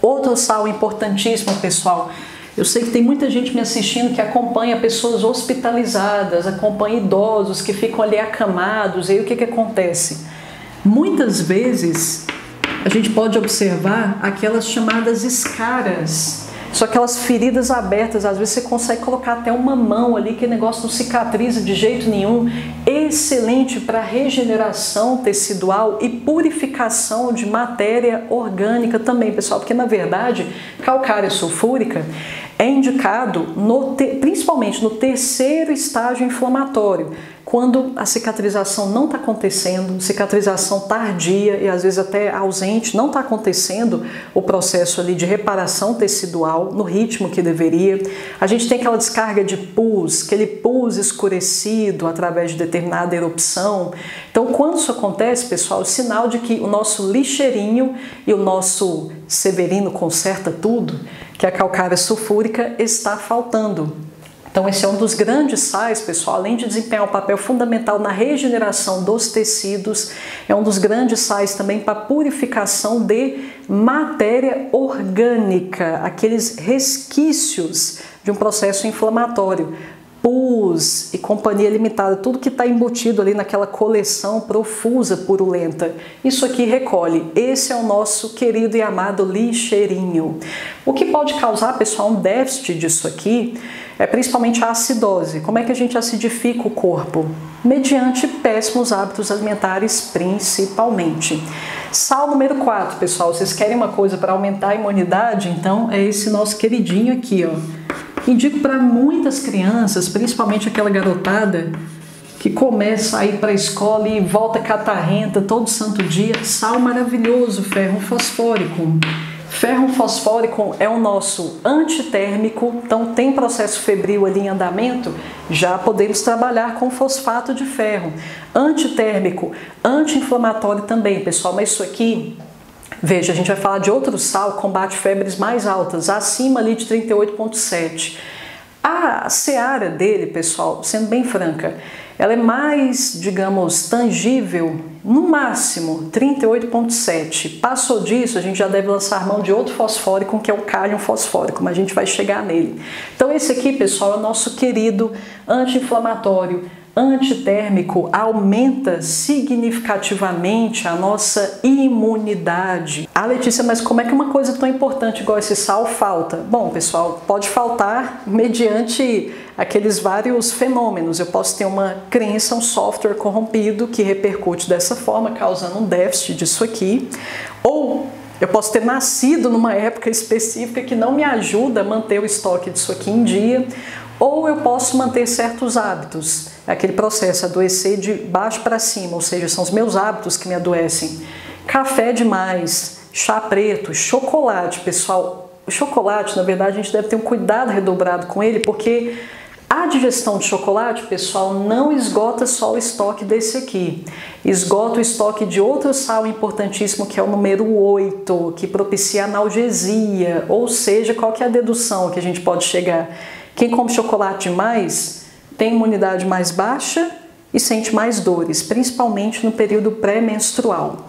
Outro sal importantíssimo, pessoal. Eu sei que tem muita gente me assistindo que acompanha pessoas hospitalizadas, acompanha idosos que ficam ali acamados. E aí o que, que acontece? Muitas vezes a gente pode observar aquelas chamadas escaras. São aquelas feridas abertas, às vezes você consegue colocar até uma mão ali, que negócio não cicatriza de jeito nenhum. Excelente para regeneração tecidual e purificação de matéria orgânica também, pessoal, porque na verdade, calcária sulfúrica é indicado no, principalmente no terceiro estágio inflamatório, quando a cicatrização não está acontecendo, cicatrização tardia e às vezes até ausente, não está acontecendo o processo ali de reparação tecidual no ritmo que deveria. A gente tem aquela descarga de pus, aquele pus escurecido através de determinada erupção. Então, quando isso acontece, pessoal, é sinal de que o nosso lixeirinho e o nosso severino conserta tudo, que a calcária sulfúrica está faltando. Então, esse é um dos grandes sais, pessoal, além de desempenhar um papel fundamental na regeneração dos tecidos, é um dos grandes sais também para purificação de matéria orgânica, aqueles resquícios de um processo inflamatório pus e companhia limitada, tudo que está embutido ali naquela coleção profusa, purulenta. Isso aqui recolhe. Esse é o nosso querido e amado lixeirinho. O que pode causar, pessoal, um déficit disso aqui é principalmente a acidose. Como é que a gente acidifica o corpo? Mediante péssimos hábitos alimentares, principalmente. Sal número 4, pessoal. Vocês querem uma coisa para aumentar a imunidade? Então é esse nosso queridinho aqui, ó Indico para muitas crianças, principalmente aquela garotada que começa a ir para a escola e volta catarrenta todo santo dia, sal maravilhoso, ferro fosfórico. Ferro fosfórico é o nosso antitérmico, então tem processo febril ali em andamento, já podemos trabalhar com fosfato de ferro. Antitérmico, anti-inflamatório também, pessoal, mas isso aqui Veja, a gente vai falar de outro sal, combate febres mais altas, acima ali de 38,7. A seara dele, pessoal, sendo bem franca, ela é mais, digamos, tangível, no máximo 38,7. Passou disso, a gente já deve lançar mão de outro fosfórico, que é o cálium fosfórico, mas a gente vai chegar nele. Então, esse aqui, pessoal, é o nosso querido anti-inflamatório antitérmico aumenta significativamente a nossa imunidade. Ah, Letícia, mas como é que uma coisa tão importante igual esse sal falta? Bom, pessoal, pode faltar mediante aqueles vários fenômenos. Eu posso ter uma crença, um software corrompido que repercute dessa forma, causando um déficit disso aqui, ou eu posso ter nascido numa época específica que não me ajuda a manter o estoque disso aqui em dia, ou eu posso manter certos hábitos é aquele processo, adoecer de baixo para cima, ou seja, são os meus hábitos que me adoecem. Café demais, chá preto, chocolate, pessoal. O chocolate, na verdade, a gente deve ter um cuidado redobrado com ele, porque a digestão de chocolate, pessoal, não esgota só o estoque desse aqui. Esgota o estoque de outro sal importantíssimo, que é o número 8, que propicia analgesia. Ou seja, qual que é a dedução que a gente pode chegar? Quem come chocolate demais tem imunidade mais baixa e sente mais dores, principalmente no período pré-menstrual.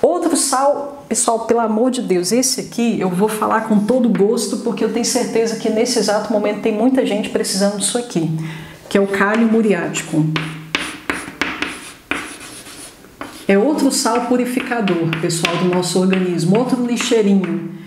Outro sal, pessoal, pelo amor de Deus, esse aqui eu vou falar com todo gosto porque eu tenho certeza que nesse exato momento tem muita gente precisando disso aqui, que é o cálio muriático. é outro sal purificador, pessoal, do nosso organismo, outro lixeirinho.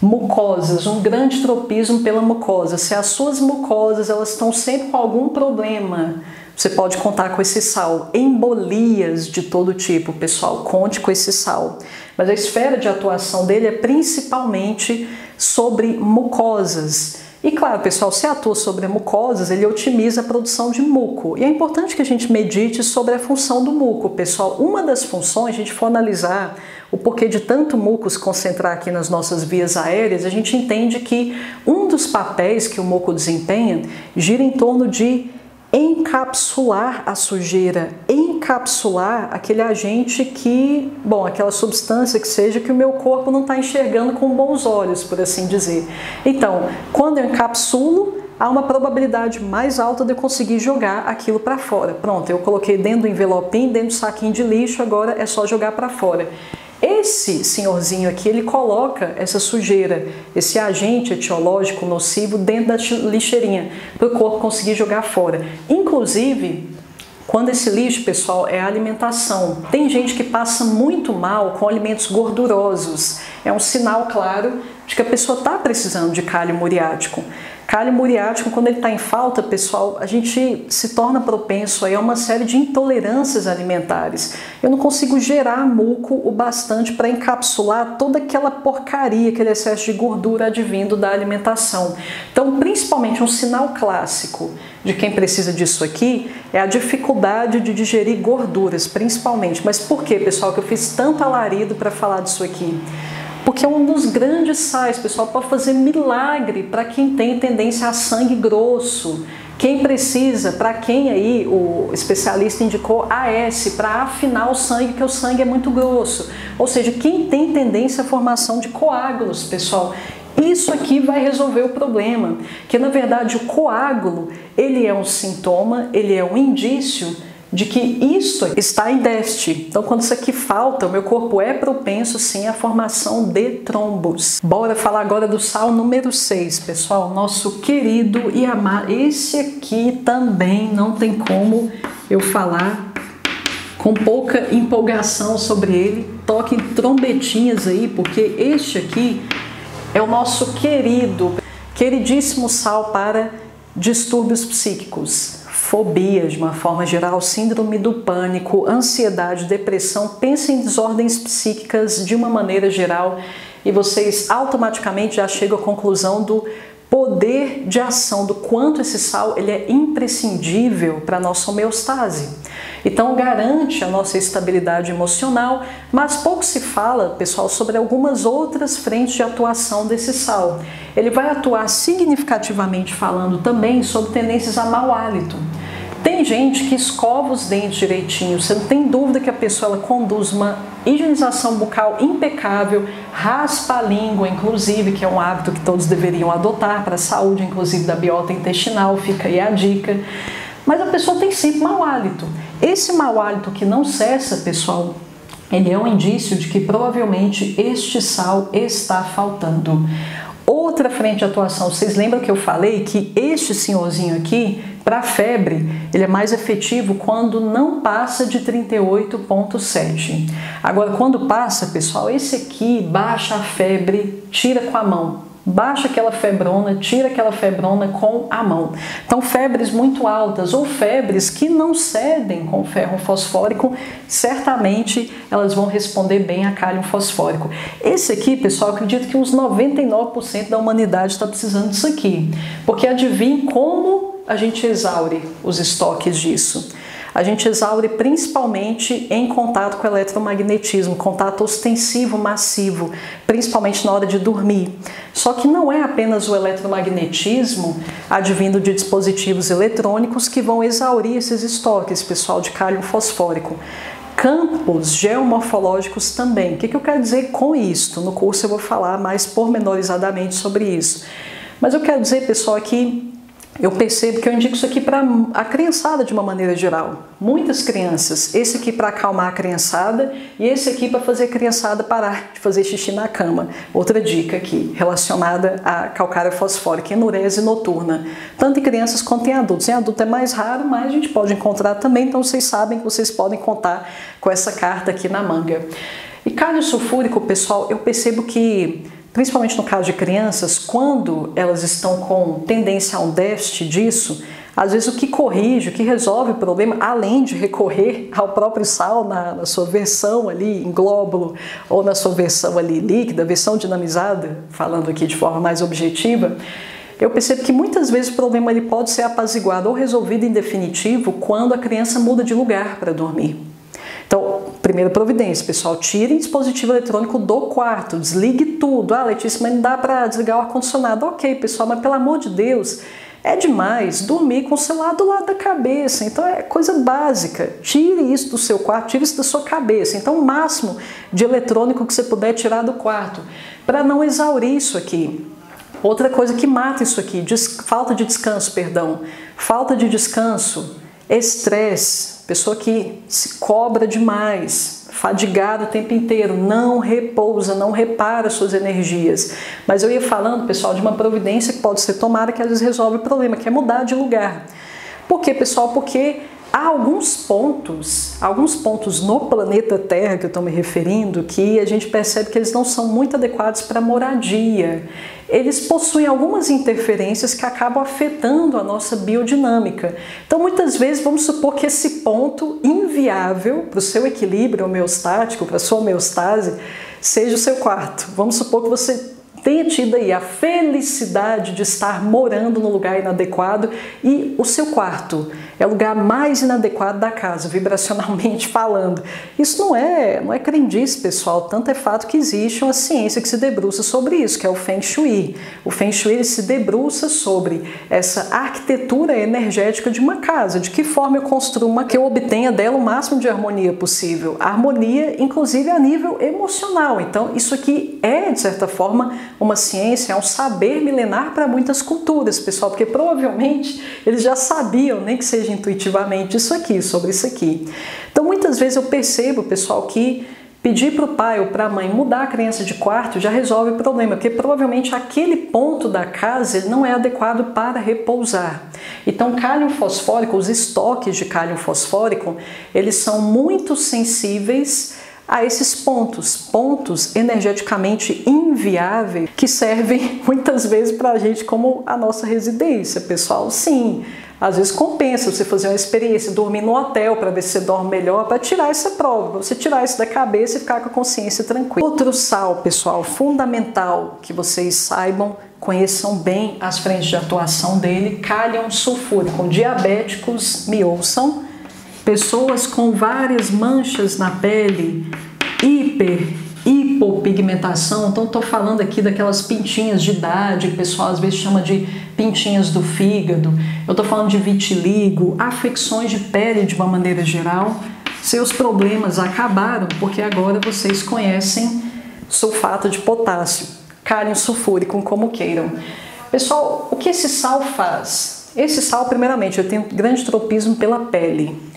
Mucosas, um grande tropismo pela mucosa. Se as suas mucosas elas estão sempre com algum problema, você pode contar com esse sal. Embolias de todo tipo, pessoal, conte com esse sal. Mas a esfera de atuação dele é principalmente sobre mucosas. E claro, pessoal, se atua sobre mucosas, ele otimiza a produção de muco. E é importante que a gente medite sobre a função do muco, pessoal. Uma das funções, a gente for analisar o porquê de tanto muco se concentrar aqui nas nossas vias aéreas, a gente entende que um dos papéis que o muco desempenha gira em torno de encapsular a sujeira, encapsular aquele agente que, bom, aquela substância que seja que o meu corpo não está enxergando com bons olhos, por assim dizer. Então, quando eu encapsulo, há uma probabilidade mais alta de eu conseguir jogar aquilo para fora. Pronto, eu coloquei dentro do envelopinho, dentro do saquinho de lixo, agora é só jogar para fora. Esse senhorzinho aqui, ele coloca essa sujeira, esse agente etiológico nocivo dentro da lixeirinha, para o corpo conseguir jogar fora. Inclusive, quando esse lixo, pessoal, é alimentação. Tem gente que passa muito mal com alimentos gordurosos. É um sinal claro de que a pessoa está precisando de cálcio muriático. Cálcio muriático, quando ele está em falta, pessoal, a gente se torna propenso a uma série de intolerâncias alimentares. Eu não consigo gerar muco o bastante para encapsular toda aquela porcaria, aquele excesso de gordura advindo da alimentação. Então, principalmente um sinal clássico de quem precisa disso aqui é a dificuldade de digerir gorduras, principalmente. Mas por que, pessoal, que eu fiz tanto alarido para falar disso aqui? Porque é um dos grandes sais, pessoal, pode fazer milagre para quem tem tendência a sangue grosso. Quem precisa, para quem aí o especialista indicou AS, para afinar o sangue, que o sangue é muito grosso. Ou seja, quem tem tendência à formação de coágulos, pessoal. Isso aqui vai resolver o problema, que na verdade o coágulo, ele é um sintoma, ele é um indício de que isso está em déficit. Então, quando isso aqui falta, o meu corpo é propenso sim à formação de trombos. Bora falar agora do sal número 6, pessoal. Nosso querido e amado. Esse aqui também não tem como eu falar com pouca empolgação sobre ele. Toquem trombetinhas aí, porque este aqui é o nosso querido, queridíssimo sal para distúrbios psíquicos fobias de uma forma geral, síndrome do pânico, ansiedade, depressão, pensem em desordens psíquicas de uma maneira geral e vocês automaticamente já chegam à conclusão do poder de ação, do quanto esse sal ele é imprescindível para a nossa homeostase. Então garante a nossa estabilidade emocional, mas pouco se fala, pessoal, sobre algumas outras frentes de atuação desse sal. Ele vai atuar significativamente falando também sobre tendências a mau hálito. Tem gente que escova os dentes direitinho, você não tem dúvida que a pessoa ela conduz uma higienização bucal impecável, raspa a língua, inclusive, que é um hábito que todos deveriam adotar para a saúde, inclusive da biota intestinal, fica aí a dica. Mas a pessoa tem sempre mau hálito. Esse mau hálito que não cessa, pessoal, ele é um indício de que provavelmente este sal está faltando. Outra frente de atuação, vocês lembram que eu falei que este senhorzinho aqui, para febre, ele é mais efetivo quando não passa de 38,7. Agora, quando passa, pessoal, esse aqui baixa a febre, tira com a mão baixa aquela febrona, tira aquela febrona com a mão. Então, febres muito altas ou febres que não cedem com ferro fosfórico, certamente elas vão responder bem a cálcio fosfórico. Esse aqui, pessoal, acredito que uns 99% da humanidade está precisando disso aqui, porque adivinhe como a gente exaure os estoques disso a gente exaure principalmente em contato com o eletromagnetismo, contato ostensivo massivo, principalmente na hora de dormir. Só que não é apenas o eletromagnetismo advindo de dispositivos eletrônicos que vão exaurir esses estoques, pessoal, de cálcio fosfórico campos geomorfológicos também. O que, eu quero dizer com isto? No curso eu vou falar mais pormenorizadamente sobre isso. Mas eu quero dizer, pessoal, que eu percebo que eu indico isso aqui para a criançada de uma maneira geral. Muitas crianças, esse aqui para acalmar a criançada e esse aqui para fazer a criançada parar de fazer xixi na cama. Outra dica aqui relacionada à calcária fosfórica, enurese noturna, tanto em crianças quanto em adultos. Em adulto é mais raro, mas a gente pode encontrar também, então vocês sabem que vocês podem contar com essa carta aqui na manga. E cálcio sulfúrico, pessoal, eu percebo que principalmente no caso de crianças, quando elas estão com tendência a um déficit disso, às vezes o que corrige, o que resolve o problema, além de recorrer ao próprio sal na, na, sua versão ali em glóbulo ou na sua versão ali líquida, versão dinamizada, falando aqui de forma mais objetiva, eu percebo que muitas vezes o problema ele pode ser apaziguado ou resolvido em definitivo quando a criança muda de lugar para dormir. Então, primeira providência, pessoal, tirem dispositivo eletrônico do quarto, desligue tudo. Ah, Letícia, mas não dá para desligar o ar-condicionado. Ok, pessoal, mas pelo amor de Deus, é demais dormir com o celular do lado da cabeça. Então é coisa básica. Tire isso do seu quarto, tire isso da sua cabeça. Então, o máximo de eletrônico que você puder tirar do quarto, para não exaurir isso aqui. Outra coisa que mata isso aqui, falta de descanso, perdão. Falta de descanso, estresse, Pessoa que se cobra demais, fadigada o tempo inteiro, não repousa, não repara suas energias. Mas eu ia falando, pessoal, de uma providência que pode ser tomada que às vezes resolve o problema, que é mudar de lugar. Por quê, pessoal? Porque há alguns pontos, alguns pontos no planeta Terra que eu estou me referindo, que a gente percebe que eles não são muito adequados para moradia eles possuem algumas interferências que acabam afetando a nossa biodinâmica. Então, muitas vezes, vamos supor que esse ponto inviável para o seu equilíbrio homeostático, para a sua homeostase, seja o seu quarto. Vamos supor que você tenha tido aí a felicidade de estar morando no lugar inadequado e o seu quarto é o lugar mais inadequado da casa, vibracionalmente falando. Isso não é, não é crendice, pessoal, tanto é fato que existe uma ciência que se debruça sobre isso, que é o Feng Shui. O Feng Shui se debruça sobre essa arquitetura energética de uma casa, de que forma eu construo uma que eu obtenha dela o máximo de harmonia possível. harmonia, inclusive, a nível emocional. Então, isso aqui é, de certa forma, uma ciência, é um saber milenar para muitas culturas, pessoal, porque provavelmente eles já sabiam, nem que seja intuitivamente, isso aqui, sobre isso aqui. Então, muitas vezes eu percebo, pessoal, que pedir para o pai ou para a mãe mudar a criança de quarto já resolve o problema, porque provavelmente aquele ponto da casa não é adequado para repousar. Então, cálcio fosfórico, os estoques de cálcio fosfórico, eles são muito sensíveis a esses pontos, pontos energeticamente inviáveis que servem muitas vezes para a gente como a nossa residência, pessoal. Sim, às vezes compensa você fazer uma experiência, dormir no hotel para ver se você dorme melhor, para tirar essa prova, você tirar isso da cabeça e ficar com a consciência tranquila. Outro sal, pessoal, fundamental que vocês saibam, conheçam bem as frentes de atuação dele, cálium sulfúrico. Diabéticos me ouçam pessoas com várias manchas na pele, hiper, hipopigmentação. Então, estou falando aqui daquelas pintinhas de idade, que o pessoal às vezes chama de pintinhas do fígado. Eu estou falando de vitiligo, afecções de pele de uma maneira geral. Seus problemas acabaram porque agora vocês conhecem sulfato de potássio, cálcio sulfúrico, como queiram. Pessoal, o que esse sal faz? Esse sal, primeiramente, eu tenho grande tropismo pela pele.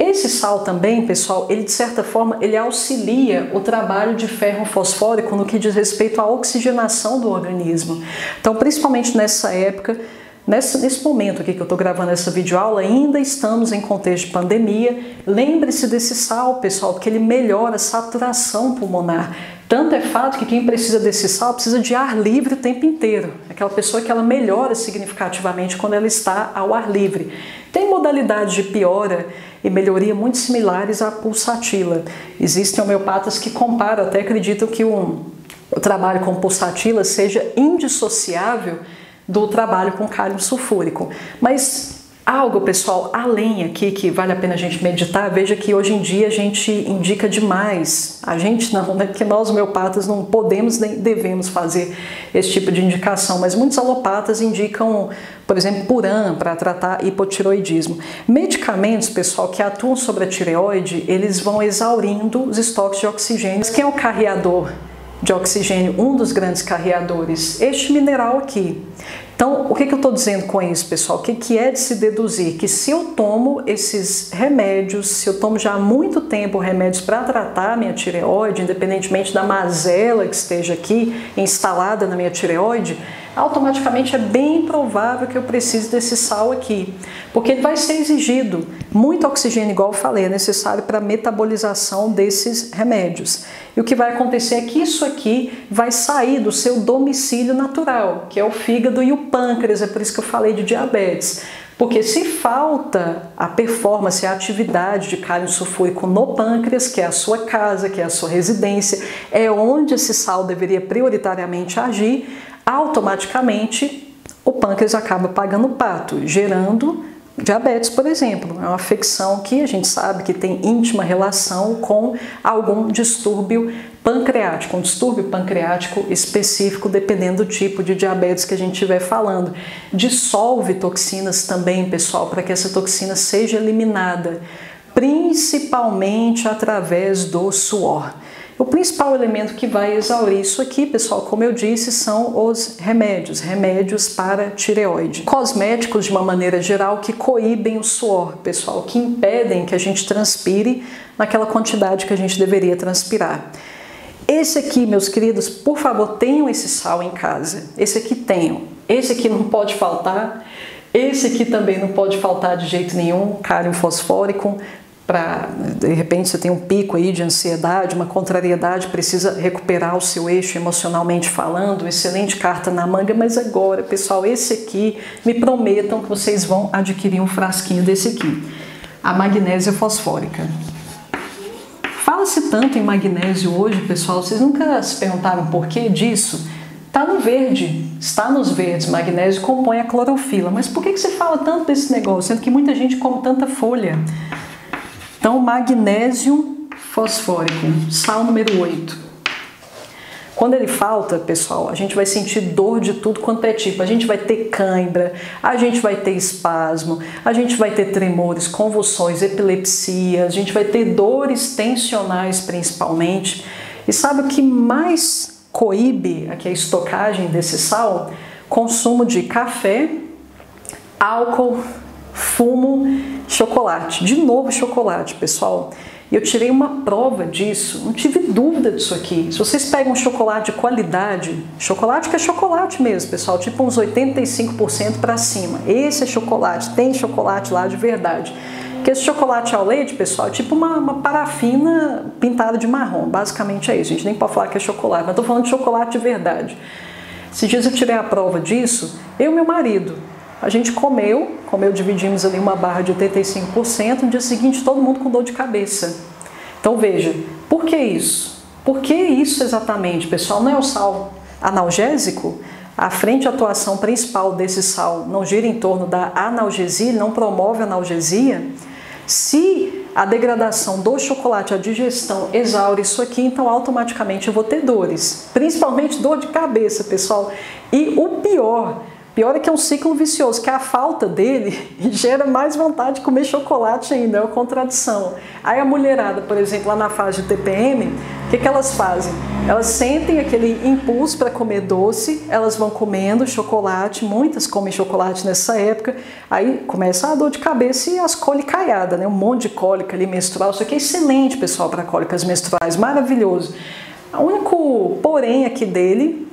Esse sal também, pessoal, ele de certa forma ele auxilia o trabalho de ferro fosfórico no que diz respeito à oxigenação do organismo. Então, principalmente nessa época, Nesse, nesse momento aqui que eu estou gravando essa videoaula, ainda estamos em contexto de pandemia. Lembre-se desse sal, pessoal, porque ele melhora a saturação pulmonar. Tanto é fato que quem precisa desse sal precisa de ar livre o tempo inteiro. Aquela pessoa que ela melhora significativamente quando ela está ao ar livre. Tem modalidades de piora e melhoria muito similares à pulsatila. Existem homeopatas que comparam, até acreditam que um, o trabalho com pulsatila seja indissociável do trabalho com cálcio sulfúrico. Mas algo, pessoal, além aqui que vale a pena a gente meditar, veja que hoje em dia a gente indica demais. A gente não, né? Que nós homeopatas não podemos nem devemos fazer esse tipo de indicação, mas muitos alopatas indicam, por exemplo, puran para tratar hipotiroidismo. Medicamentos, pessoal, que atuam sobre a tireoide, eles vão exaurindo os estoques de oxigênio. Quem é o carreador de oxigênio, um dos grandes carreadores, este mineral aqui. Então, o que, que eu estou dizendo com isso, pessoal? O que, que é de se deduzir? Que se eu tomo esses remédios, se eu tomo já há muito tempo remédios para tratar minha tireoide, independentemente da mazela que esteja aqui instalada na minha tireoide, automaticamente é bem provável que eu precise desse sal aqui, porque ele vai ser exigido. Muito oxigênio, igual eu falei, é necessário para a metabolização desses remédios. E o que vai acontecer é que isso aqui vai sair do seu domicílio natural, que é o fígado e o pâncreas, é por isso que eu falei de diabetes. Porque se falta a performance, a atividade de cálcio sulfúrico no pâncreas, que é a sua casa, que é a sua residência, é onde esse sal deveria prioritariamente agir, automaticamente o pâncreas acaba pagando o pato, gerando diabetes, por exemplo. É uma afecção que a gente sabe que tem íntima relação com algum distúrbio pancreático, um distúrbio pancreático específico, dependendo do tipo de diabetes que a gente estiver falando. Dissolve toxinas também, pessoal, para que essa toxina seja eliminada, principalmente através do suor. O principal elemento que vai exaurir isso aqui, pessoal, como eu disse, são os remédios, remédios para tireoide. Cosméticos, de uma maneira geral, que coíbem o suor, pessoal, que impedem que a gente transpire naquela quantidade que a gente deveria transpirar. Esse aqui, meus queridos, por favor, tenham esse sal em casa. Esse aqui tenham. Esse aqui não pode faltar. Esse aqui também não pode faltar de jeito nenhum, cário fosfórico para de repente você tem um pico aí de ansiedade, uma contrariedade, precisa recuperar o seu eixo emocionalmente falando, excelente carta na manga, mas agora, pessoal, esse aqui, me prometam que vocês vão adquirir um frasquinho desse aqui, a magnésia fosfórica. Fala-se tanto em magnésio hoje, pessoal, vocês nunca se perguntaram por que disso? Está no verde, está nos verdes, magnésio compõe a clorofila, mas por que, que você fala tanto desse negócio, sendo que muita gente come tanta folha? Então, magnésio fosfórico, sal número 8. Quando ele falta, pessoal, a gente vai sentir dor de tudo quanto é tipo. A gente vai ter cãibra, a gente vai ter espasmo, a gente vai ter tremores, convulsões, epilepsia, a gente vai ter dores tensionais principalmente. E sabe o que mais coíbe aqui a estocagem desse sal? Consumo de café, álcool, fumo, chocolate. De novo chocolate, pessoal. E eu tirei uma prova disso, não tive dúvida disso aqui. Se vocês pegam chocolate de qualidade, chocolate que é chocolate mesmo, pessoal, tipo uns 85% para cima. Esse é chocolate, tem chocolate lá de verdade. Porque esse chocolate ao leite, pessoal, é tipo uma, uma, parafina pintada de marrom. Basicamente é isso. A gente nem pode falar que é chocolate, mas estou falando de chocolate de verdade. Esses dias eu tirei a prova disso, eu e meu marido. A gente comeu, comeu, dividimos ali uma barra de 85%, no dia seguinte todo mundo com dor de cabeça. Então veja, por que isso? Por que isso exatamente, pessoal? Não é o sal analgésico? A frente atuação principal desse sal não gira em torno da analgesia, não promove analgesia. Se a degradação do chocolate, a digestão exaure isso aqui, então automaticamente eu vou ter dores, principalmente dor de cabeça, pessoal. E o pior, Pior é que é um ciclo vicioso, que a falta dele gera mais vontade de comer chocolate ainda, é uma contradição. Aí a mulherada, por exemplo, lá na fase de TPM, o que, que elas fazem? Elas sentem aquele impulso para comer doce, elas vão comendo chocolate, muitas comem chocolate nessa época, aí começa a dor de cabeça e as colicaiadas, né? um monte de cólica ali menstrual. Isso aqui é excelente, pessoal, para cólicas menstruais, maravilhoso. O único porém aqui dele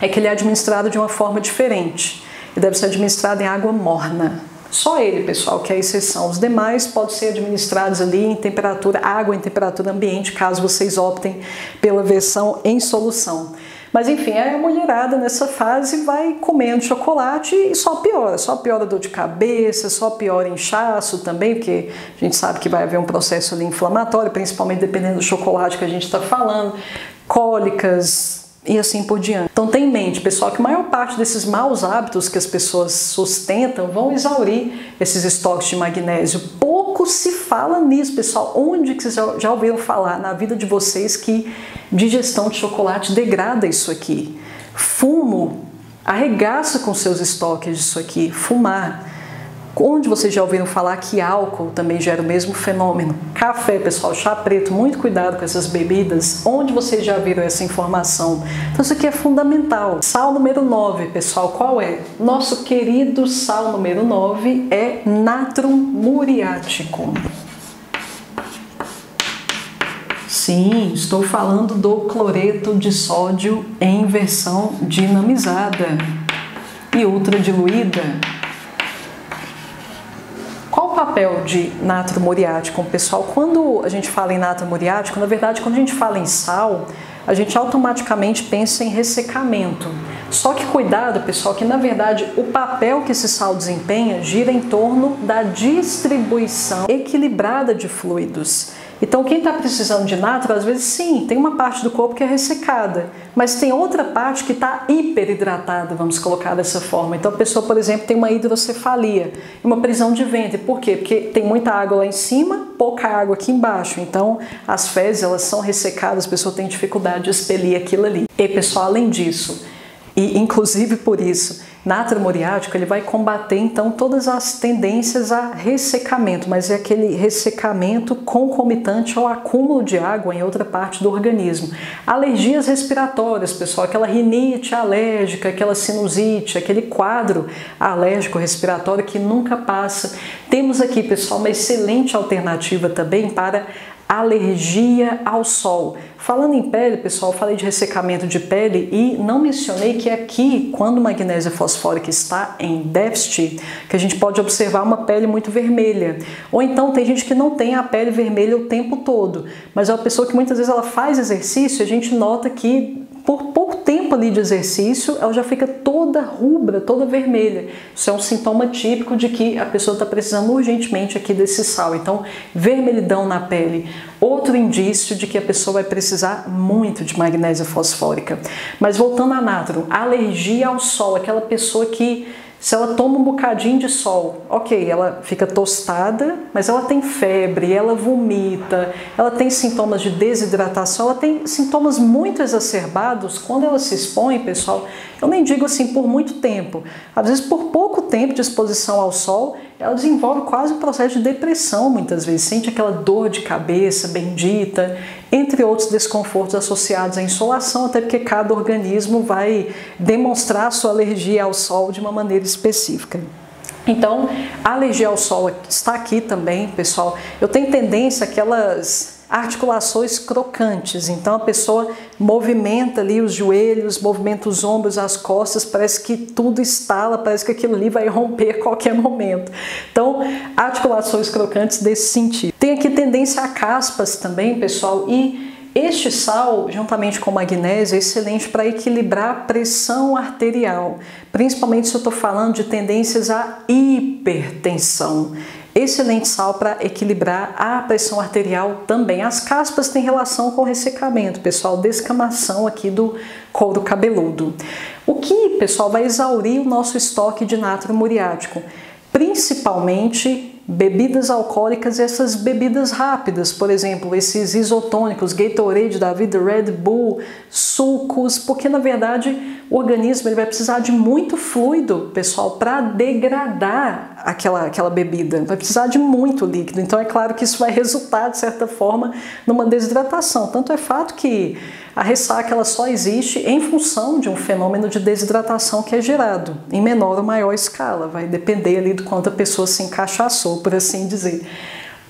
é que ele é administrado de uma forma diferente e deve ser administrado em água morna. Só ele, pessoal, que é a exceção. Os demais podem ser administrados ali em temperatura, água em temperatura ambiente, caso vocês optem pela versão em solução. Mas enfim, a mulherada nessa fase vai comendo chocolate e só piora, só piora dor de cabeça, só piora inchaço também, porque a gente sabe que vai haver um processo ali inflamatório, principalmente dependendo do chocolate que a gente está falando, cólicas, e assim por diante. Então tem em mente, pessoal, que a maior parte desses maus hábitos que as pessoas sustentam vão exaurir esses estoques de magnésio. Pouco se fala nisso, pessoal. Onde que vocês já ouviram falar na vida de vocês que digestão de chocolate degrada isso aqui? Fumo, arregaça com seus estoques disso aqui, fumar. Onde vocês já ouviram falar que álcool também gera o mesmo fenômeno? Café, pessoal, chá preto, muito cuidado com essas bebidas. Onde vocês já viram essa informação? Então isso aqui é fundamental. Sal número 9, pessoal, qual é? Nosso querido sal número 9 é natrum muriático. Sim, estou falando do cloreto de sódio em versão dinamizada e ultra diluída papel de natro muriático, pessoal? Quando a gente fala em natro muriático, na verdade, quando a gente fala em sal, a gente automaticamente pensa em ressecamento. Só que cuidado, pessoal, que na verdade o papel que esse sal desempenha gira em torno da distribuição equilibrada de fluidos. Então, quem está precisando de natro, às vezes sim, tem uma parte do corpo que é ressecada, mas tem outra parte que está hiperidratada, vamos colocar dessa forma. Então, a pessoa, por exemplo, tem uma hidrocefalia, uma prisão de ventre. Por quê? Porque tem muita água lá em cima, pouca água aqui embaixo. Então, as fezes elas são ressecadas, a pessoa tem dificuldade de expelir aquilo ali. E, pessoal, além disso, e inclusive por isso, Natro muriático ele vai combater então todas as tendências a ressecamento, mas é aquele ressecamento concomitante ao acúmulo de água em outra parte do organismo. Alergias respiratórias, pessoal, aquela rinite alérgica, aquela sinusite, aquele quadro alérgico respiratório que nunca passa. Temos aqui, pessoal, uma excelente alternativa também para alergia ao sol. Falando em pele, pessoal, falei de ressecamento de pele e não mencionei que aqui, quando magnésia fosfórica está em déficit, que a gente pode observar uma pele muito vermelha. Ou então tem gente que não tem a pele vermelha o tempo todo, mas é uma pessoa que muitas vezes ela faz exercício e a gente nota que por pouco tempo ali de exercício, ela já fica toda rubra, toda vermelha. Isso é um sintoma típico de que a pessoa está precisando urgentemente aqui desse sal. Então, vermelhidão na pele, outro indício de que a pessoa vai precisar muito de magnésia fosfórica. Mas voltando a natro, alergia ao sol, aquela pessoa que se ela toma um bocadinho de sol, ok, ela fica tostada, mas ela tem febre, ela vomita, ela tem sintomas de desidratação, ela tem sintomas muito exacerbados quando ela se expõe, pessoal. Eu nem digo assim por muito tempo, às vezes por pouco tempo de exposição ao sol, ela desenvolve quase um processo de depressão muitas vezes, sente aquela dor de cabeça bendita, entre outros desconfortos associados à insolação, até porque cada organismo vai demonstrar sua alergia ao sol de uma maneira específica. Então, a alergia ao sol está aqui também, pessoal. Eu tenho tendência aquelas articulações crocantes. Então a pessoa movimenta ali os joelhos, movimenta os ombros, as costas, parece que tudo estala, parece que aquilo ali vai romper a qualquer momento. Então, articulações crocantes desse sentido. Tem aqui tendência a caspas também, pessoal, e este sal, juntamente com magnésio, é excelente para equilibrar a pressão arterial, principalmente se eu estou falando de tendências à hipertensão. Excelente sal para equilibrar a pressão arterial também. As caspas têm relação com ressecamento, pessoal, descamação aqui do couro cabeludo. O que, pessoal, vai exaurir o nosso estoque de natro muriático? Principalmente bebidas alcoólicas e essas bebidas rápidas, por exemplo, esses isotônicos, Gatorade da vida, Red Bull, sucos, porque na verdade o organismo ele vai precisar de muito fluido, pessoal, para degradar aquela, aquela bebida, vai precisar de muito líquido. Então é claro que isso vai resultar, de certa forma, numa desidratação. Tanto é fato que a ressaca ela só existe em função de um fenômeno de desidratação que é gerado em menor ou maior escala, vai depender ali do quanto a pessoa se encaixaçou, por assim dizer.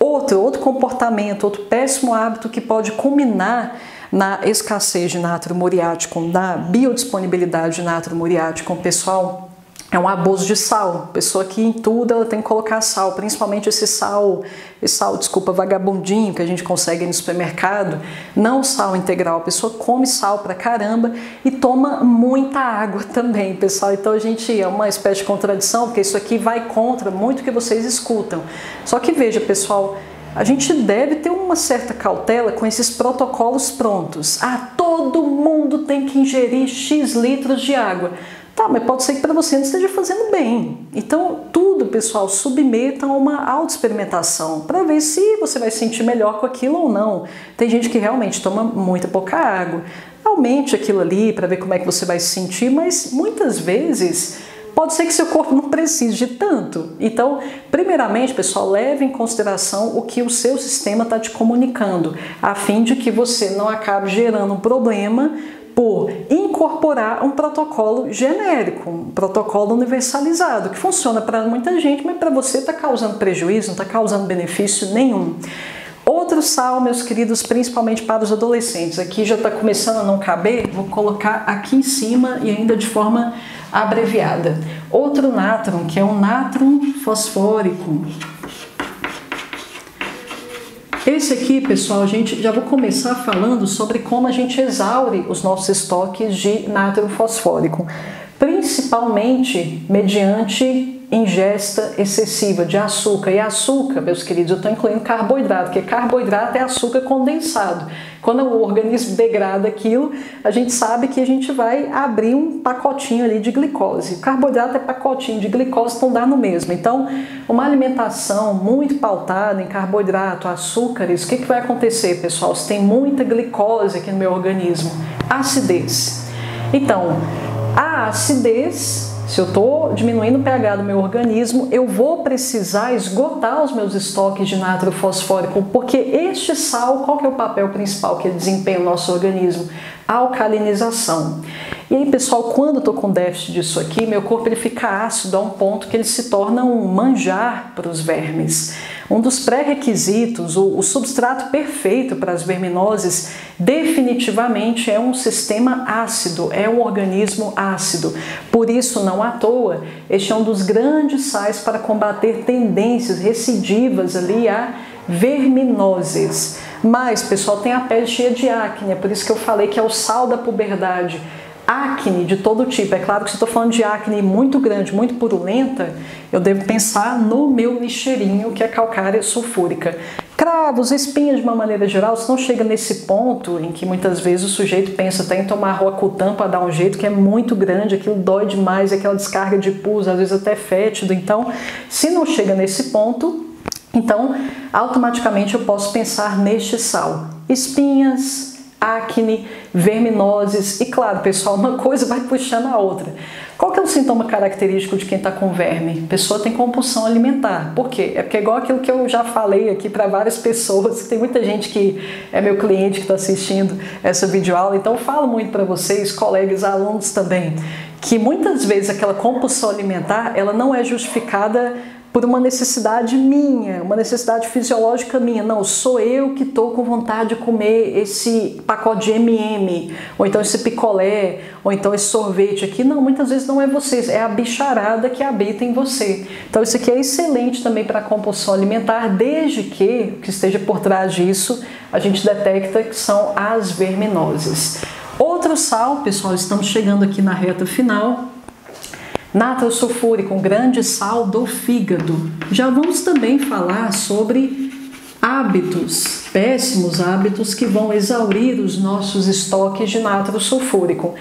Outro, outro comportamento, outro péssimo hábito que pode culminar na escassez de natro muriático, na biodisponibilidade de natro muriático, pessoal, é um abuso de sal. Pessoa que em tudo ela tem que colocar sal, principalmente esse sal, esse sal, desculpa, vagabundinho que a gente consegue no supermercado, não sal integral. A pessoa come sal pra caramba e toma muita água também, pessoal. Então a gente é uma espécie de contradição, porque isso aqui vai contra muito que vocês escutam. Só que veja, pessoal, a gente deve ter uma certa cautela com esses protocolos prontos. Ah, todo mundo tem que ingerir X litros de água. Tá, mas pode ser que para você não esteja fazendo bem. Então, tudo, pessoal, submeta a uma autoexperimentação para ver se você vai se sentir melhor com aquilo ou não. Tem gente que realmente toma muita pouca água. Aumente aquilo ali para ver como é que você vai se sentir, mas muitas vezes Pode ser que seu corpo não precise de tanto. Então, primeiramente, pessoal, leve em consideração o que o seu sistema está te comunicando, a fim de que você não acabe gerando um problema por incorporar um protocolo genérico, um protocolo universalizado, que funciona para muita gente, mas para você está causando prejuízo, não está causando benefício nenhum. Outro sal, meus queridos, principalmente para os adolescentes, aqui já está começando a não caber, vou colocar aqui em cima e ainda de forma abreviada. Outro natron, que é um natron fosfórico. Esse aqui, pessoal, a gente já vou começar falando sobre como a gente exaure os nossos estoques de natro fosfórico, principalmente mediante ingesta excessiva de açúcar. E açúcar, meus queridos, eu estou incluindo carboidrato, porque carboidrato é açúcar condensado. Quando o organismo degrada aquilo, a gente sabe que a gente vai abrir um pacotinho ali de glicose. Carboidrato é pacotinho de glicose, então dá no mesmo. Então, uma alimentação muito pautada em carboidrato, açúcares, o que, que vai acontecer, pessoal? Se tem muita glicose aqui no meu organismo, acidez. Então, a acidez se eu estou diminuindo o pH do meu organismo, eu vou precisar esgotar os meus estoques de natro fosfórico, porque este sal, qual que é o papel principal que ele desempenha no nosso organismo? Alcalinização. E aí, pessoal, quando eu tô com déficit disso aqui, meu corpo ele fica ácido a um ponto que ele se torna um manjar para os vermes. Um dos pré-requisitos, o, o substrato perfeito para as verminoses, definitivamente é um sistema ácido, é um organismo ácido. Por isso, não à toa, este é um dos grandes sais para combater tendências recidivas ali a verminoses. Mas, pessoal, tem a pele cheia de acne, é por isso que eu falei que é o sal da puberdade acne de todo tipo. É claro que se estou falando de acne muito grande, muito purulenta, eu devo pensar no meu lixeirinho, que é calcária sulfúrica. Cravos, espinhas de uma maneira geral, se não chega nesse ponto em que muitas vezes o sujeito pensa até em tomar roacutam para dar um jeito que é muito grande, aquilo dói demais, aquela descarga de pus, às vezes até fétido. Então, se não chega nesse ponto, então automaticamente eu posso pensar neste sal. Espinhas, acne, verminoses e claro, pessoal, uma coisa vai puxando a outra. Qual que é o sintoma característico de quem está com verme? Pessoa tem compulsão alimentar. Por quê? É porque é igual aquilo que eu já falei aqui para várias pessoas, tem muita gente que é meu cliente que está assistindo essa videoaula, então eu falo muito para vocês, colegas, alunos também, que muitas vezes aquela compulsão alimentar, ela não é justificada por uma necessidade minha, uma necessidade fisiológica minha. Não, sou eu que estou com vontade de comer esse pacote de MM, ou então esse picolé, ou então esse sorvete aqui. Não, muitas vezes não é vocês, é a bicharada que habita em você. Então isso aqui é excelente também para a compulsão alimentar, desde que o que esteja por trás disso a gente detecta que são as verminoses. Outro sal, pessoal, estamos chegando aqui na reta final Natro sulfúrico, um grande sal do fígado. Já vamos também falar sobre hábitos, péssimos hábitos que vão exaurir os nossos estoques de natro sulfúrico.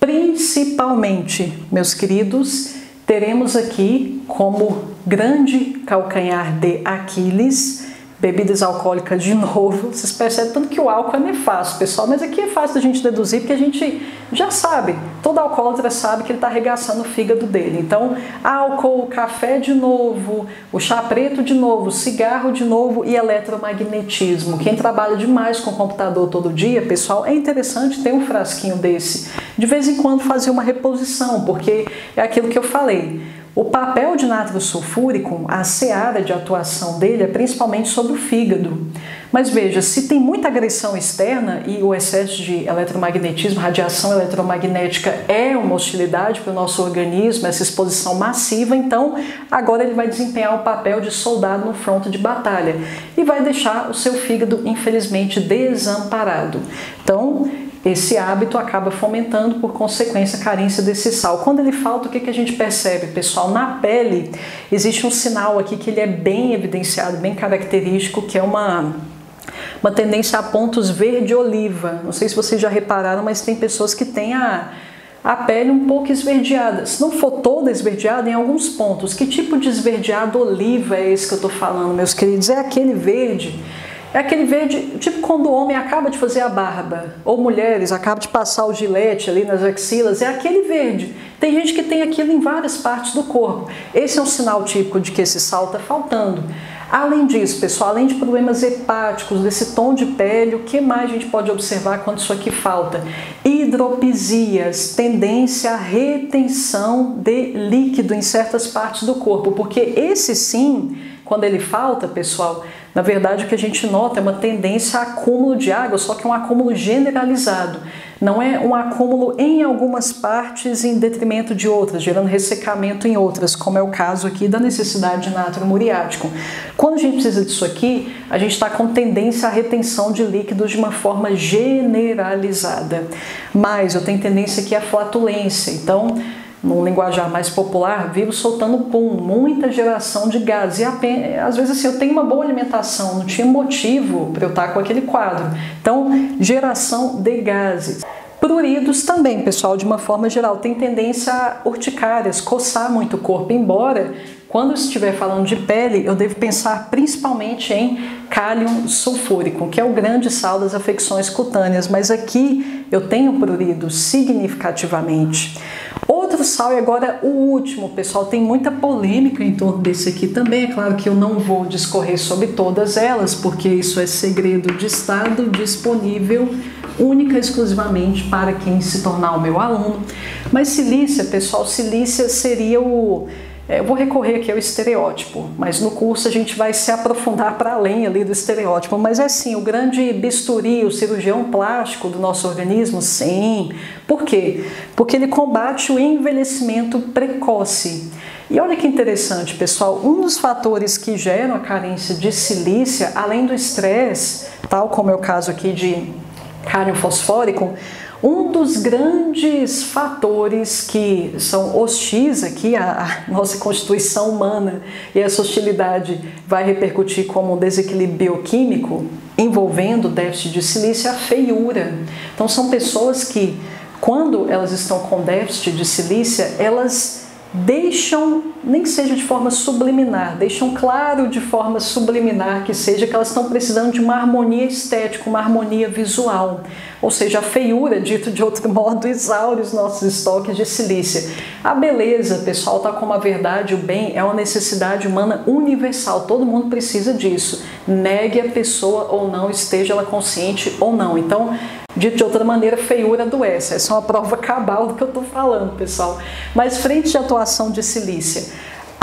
Principalmente, meus queridos, teremos aqui como grande calcanhar de Aquiles bebidas alcoólicas de novo. Vocês percebem tanto que o álcool é nefasto, pessoal, mas aqui é fácil da gente deduzir porque a gente já sabe, todo alcoólatra sabe que ele está arregaçando o fígado dele. Então, álcool, café de novo, o chá preto de novo, cigarro de novo e eletromagnetismo. Quem trabalha demais com computador todo dia, pessoal, é interessante ter um frasquinho desse. De vez em quando fazer uma reposição, porque é aquilo que eu falei o papel de natro sulfúrico, a seara de atuação dele é principalmente sobre o fígado. Mas veja, se tem muita agressão externa e o excesso de eletromagnetismo, radiação eletromagnética é uma hostilidade para o nosso organismo, essa exposição massiva, então agora ele vai desempenhar o papel de soldado no fronte de batalha e vai deixar o seu fígado, infelizmente, desamparado. Então, esse hábito acaba fomentando, por consequência, a carência desse sal. Quando ele falta, o que, que a gente percebe, pessoal? Na pele, existe um sinal aqui que ele é bem evidenciado, bem característico, que é uma, uma tendência a pontos verde-oliva. Não sei se vocês já repararam, mas tem pessoas que têm a, a pele um pouco esverdeada. Se não for toda esverdeada, em alguns pontos. Que tipo de esverdeado oliva é esse que eu estou falando, meus queridos? É aquele verde É aquele verde, tipo quando o homem acaba de fazer a barba, ou mulheres acabam de passar o gilete ali nas axilas, é aquele verde. Tem gente que tem aquilo em várias partes do corpo. Esse é um sinal típico de que esse sal está faltando. Além disso, pessoal, além de problemas hepáticos, desse tom de pele, o que mais a gente pode observar quando isso aqui falta? Hidropisias, tendência à retenção de líquido em certas partes do corpo, porque esse sim, quando ele falta, pessoal, na verdade o que a gente nota é uma tendência a acúmulo de água, só que é um acúmulo generalizado. Não é um acúmulo em algumas partes em detrimento de outras, gerando ressecamento em outras, como é o caso aqui da necessidade de natro muriático. Quando a gente precisa disso aqui, a gente está com tendência à retenção de líquidos de uma forma generalizada. Mas eu tenho tendência aqui à flatulência. Então, num linguajar mais popular, vivo soltando pum, muita geração de gases. E apenas, às vezes assim, eu tenho uma boa alimentação, não tinha motivo para eu estar com aquele quadro. Então, geração de gases. Pruridos também, pessoal, de uma forma geral, tem tendência a urticárias, coçar muito o corpo, embora quando estiver falando de pele, eu devo pensar principalmente em cálium sulfúrico, que é o grande sal das afecções cutâneas, mas aqui eu tenho prurido significativamente. Outro sal, e agora o último, pessoal, tem muita polêmica em torno desse aqui também. É claro que eu não vou discorrer sobre todas elas, porque isso é segredo de Estado disponível única e exclusivamente para quem se tornar o meu aluno. Mas silícia, pessoal, silícia seria o eu vou recorrer aqui ao estereótipo, mas no curso a gente vai se aprofundar para além ali do estereótipo. Mas é sim, o grande bisturi, o cirurgião plástico do nosso organismo, sim. Por quê? Porque ele combate o envelhecimento precoce. E olha que interessante, pessoal, um dos fatores que geram a carência de silícia, além do estresse, tal como é o caso aqui de cário fosfórico, um dos grandes fatores que são hostis aqui à nossa constituição humana e essa hostilidade vai repercutir como um desequilíbrio bioquímico envolvendo déficit de silício é a feiura. Então são pessoas que quando elas estão com déficit de silícia, elas deixam, nem que seja de forma subliminar, deixam claro de forma subliminar que seja que elas estão precisando de uma harmonia estética, uma harmonia visual. Ou seja, a feiura, dito de outro modo, exaure os nossos estoques de silícia. A beleza, pessoal, está como a verdade, o bem, é uma necessidade humana universal. Todo mundo precisa disso. Negue a pessoa ou não, esteja ela consciente ou não. Então, Dito de outra maneira, feiura adoece. Essa é uma prova cabal do que eu estou falando, pessoal. Mas frente de atuação de silícia,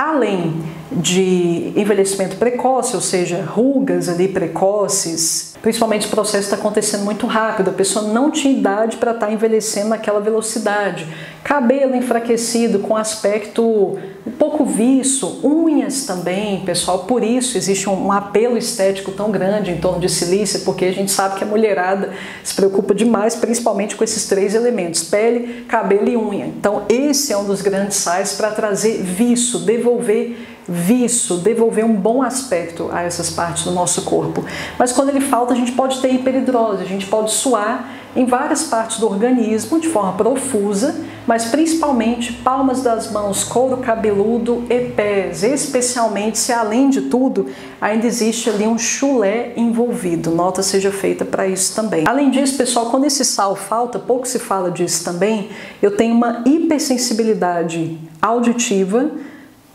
além de envelhecimento precoce, ou seja, rugas ali precoces, principalmente o processo está acontecendo muito rápido, a pessoa não tinha idade para estar tá envelhecendo naquela velocidade. Cabelo enfraquecido, com aspecto um pouco viço, unhas também, pessoal, por isso existe um, apelo estético tão grande em torno de silícia, porque a gente sabe que a mulherada se preocupa demais, principalmente com esses três elementos: pele, cabelo e unha. Então, esse é um dos grandes sais para trazer viço, devolver viço, devolver um bom aspecto a essas partes do nosso corpo. Mas quando ele falta, a gente pode ter hiperidrose, a gente pode suar em várias partes do organismo de forma profusa, mas principalmente palmas das mãos, couro cabeludo e pés, especialmente se além de tudo ainda existe ali um chulé envolvido. Nota seja feita para isso também. Além disso, pessoal, quando esse sal falta, pouco se fala disso também, eu tenho uma hipersensibilidade auditiva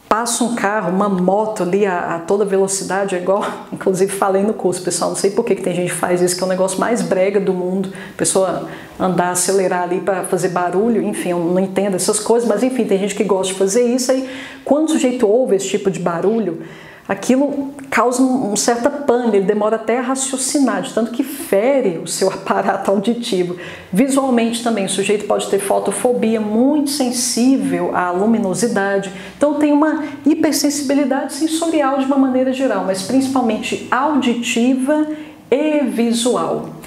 passa um carro, uma moto ali a, a, toda velocidade, é igual, inclusive falei no curso, pessoal, não sei por que, que tem gente que faz isso, que é o negócio mais brega do mundo, pessoa andar, acelerar ali para fazer barulho, enfim, eu não entendo essas coisas, mas enfim, tem gente que gosta de fazer isso, aí quando o sujeito ouve esse tipo de barulho, aquilo causa um, certo pânico, ele demora até a raciocinar, de tanto que fere o seu aparato auditivo. Visualmente também, o sujeito pode ter fotofobia muito sensível à luminosidade, então tem uma hipersensibilidade sensorial de uma maneira geral, mas principalmente auditiva e visual.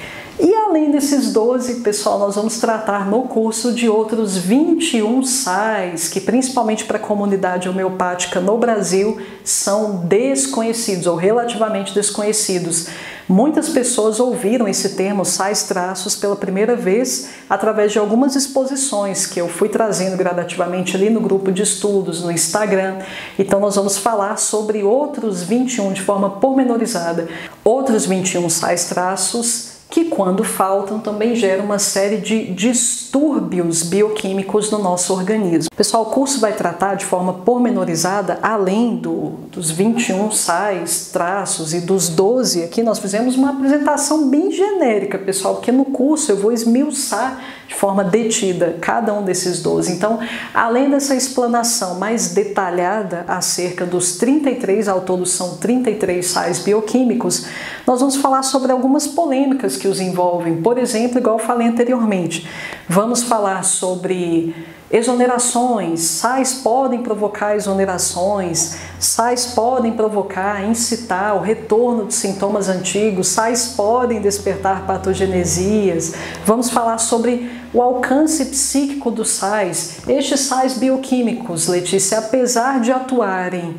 E além desses 12, pessoal, nós vamos tratar no curso de outros 21 sais que, principalmente para a comunidade homeopática no Brasil, são desconhecidos ou relativamente desconhecidos. Muitas pessoas ouviram esse termo sais traços pela primeira vez através de algumas exposições que eu fui trazendo gradativamente ali no grupo de estudos, no Instagram. Então nós vamos falar sobre outros 21 de forma pormenorizada. Outros 21 sais traços que, quando faltam, também geram uma série de distúrbios bioquímicos no nosso organismo. Pessoal, o curso vai tratar de forma pormenorizada, além do, dos 21 sais, traços e dos 12 aqui, nós fizemos uma apresentação bem genérica, pessoal, porque no curso eu vou esmiuçar de forma detida cada um desses 12. Então, além dessa explanação mais detalhada acerca dos 33, ao todo são 33 sais bioquímicos, nós vamos falar sobre algumas polêmicas que os envolvem. Por exemplo, igual eu falei anteriormente, vamos falar sobre exonerações, sais podem provocar exonerações, sais podem provocar, incitar o retorno de sintomas antigos, sais podem despertar patogenesias. Vamos falar sobre o alcance psíquico dos sais. Estes sais bioquímicos, Letícia, apesar de atuarem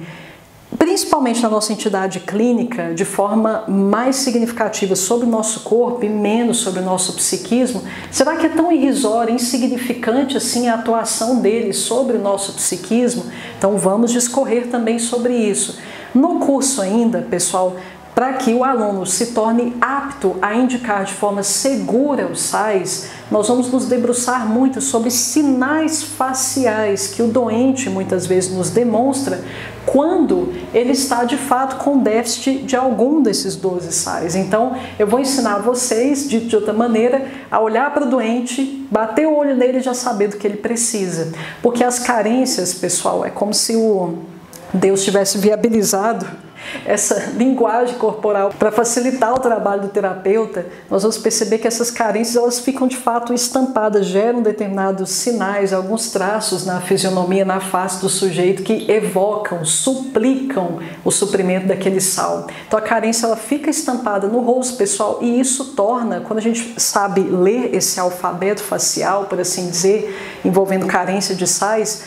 principalmente na nossa entidade clínica, de forma mais significativa sobre o nosso corpo e menos sobre o nosso psiquismo, será que é tão irrisória, insignificante assim a atuação deles sobre o nosso psiquismo? Então vamos discorrer também sobre isso. No curso ainda, pessoal, para que o aluno se torne apto a indicar de forma segura os sais, nós vamos nos debruçar muito sobre sinais faciais que o doente muitas vezes nos demonstra quando ele está de fato com déficit de algum desses 12 sais. Então, eu vou ensinar vocês, de, de outra maneira, a olhar para o doente, bater o olho nele e já saber do que ele precisa. Porque as carências, pessoal, é como se o Deus tivesse viabilizado essa linguagem corporal para facilitar o trabalho do terapeuta, nós vamos perceber que essas carências elas ficam de fato estampadas, geram determinados sinais, alguns traços na fisionomia, na face do sujeito que evocam, suplicam o suprimento daquele sal. Então a carência ela fica estampada no rosto pessoal e isso torna, quando a gente sabe ler esse alfabeto facial, por assim dizer, envolvendo carência de sais,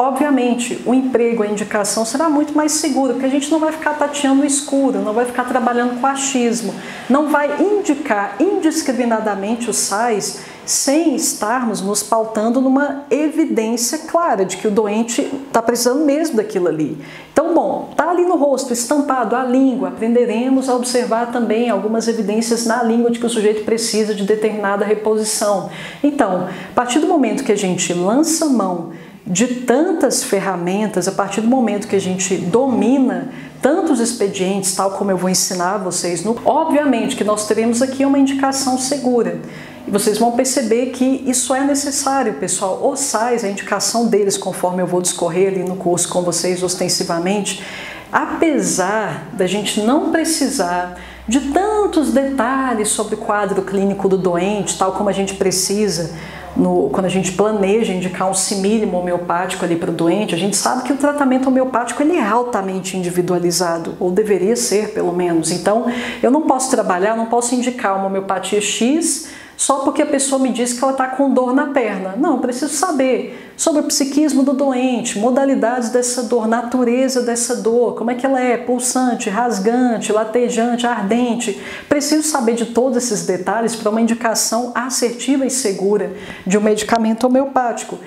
Obviamente, o emprego, a indicação será muito mais seguro, porque a gente não vai ficar tateando no escuro, não vai ficar trabalhando com achismo, não vai indicar indiscriminadamente os sais sem estarmos nos pautando numa evidência clara de que o doente está precisando mesmo daquilo ali. Então, bom, está ali no rosto, estampado a língua, aprenderemos a observar também algumas evidências na língua de que o sujeito precisa de determinada reposição. Então, a partir do momento que a gente lança mão de tantas ferramentas, a partir do momento que a gente domina tantos expedientes, tal como eu vou ensinar vocês, no... obviamente que nós teremos aqui uma indicação segura. E vocês vão perceber que isso é necessário, pessoal. Os SAIs, a indicação deles, conforme eu vou discorrer ali no curso com vocês ostensivamente, apesar da gente não precisar de tantos detalhes sobre o quadro clínico do doente, tal como a gente precisa no, quando a gente planeja indicar um simílimo homeopático ali para o doente, a gente sabe que o tratamento homeopático ele é altamente individualizado, ou deveria ser pelo menos. Então, eu não posso trabalhar, não posso indicar uma homeopatia X só porque a pessoa me disse que ela está com dor na perna. Não, preciso saber sobre o psiquismo do doente, modalidades dessa dor, natureza dessa dor, como é que ela é, pulsante, rasgante, latejante, ardente. Preciso saber de todos esses detalhes para uma indicação assertiva e segura de um medicamento homeopático.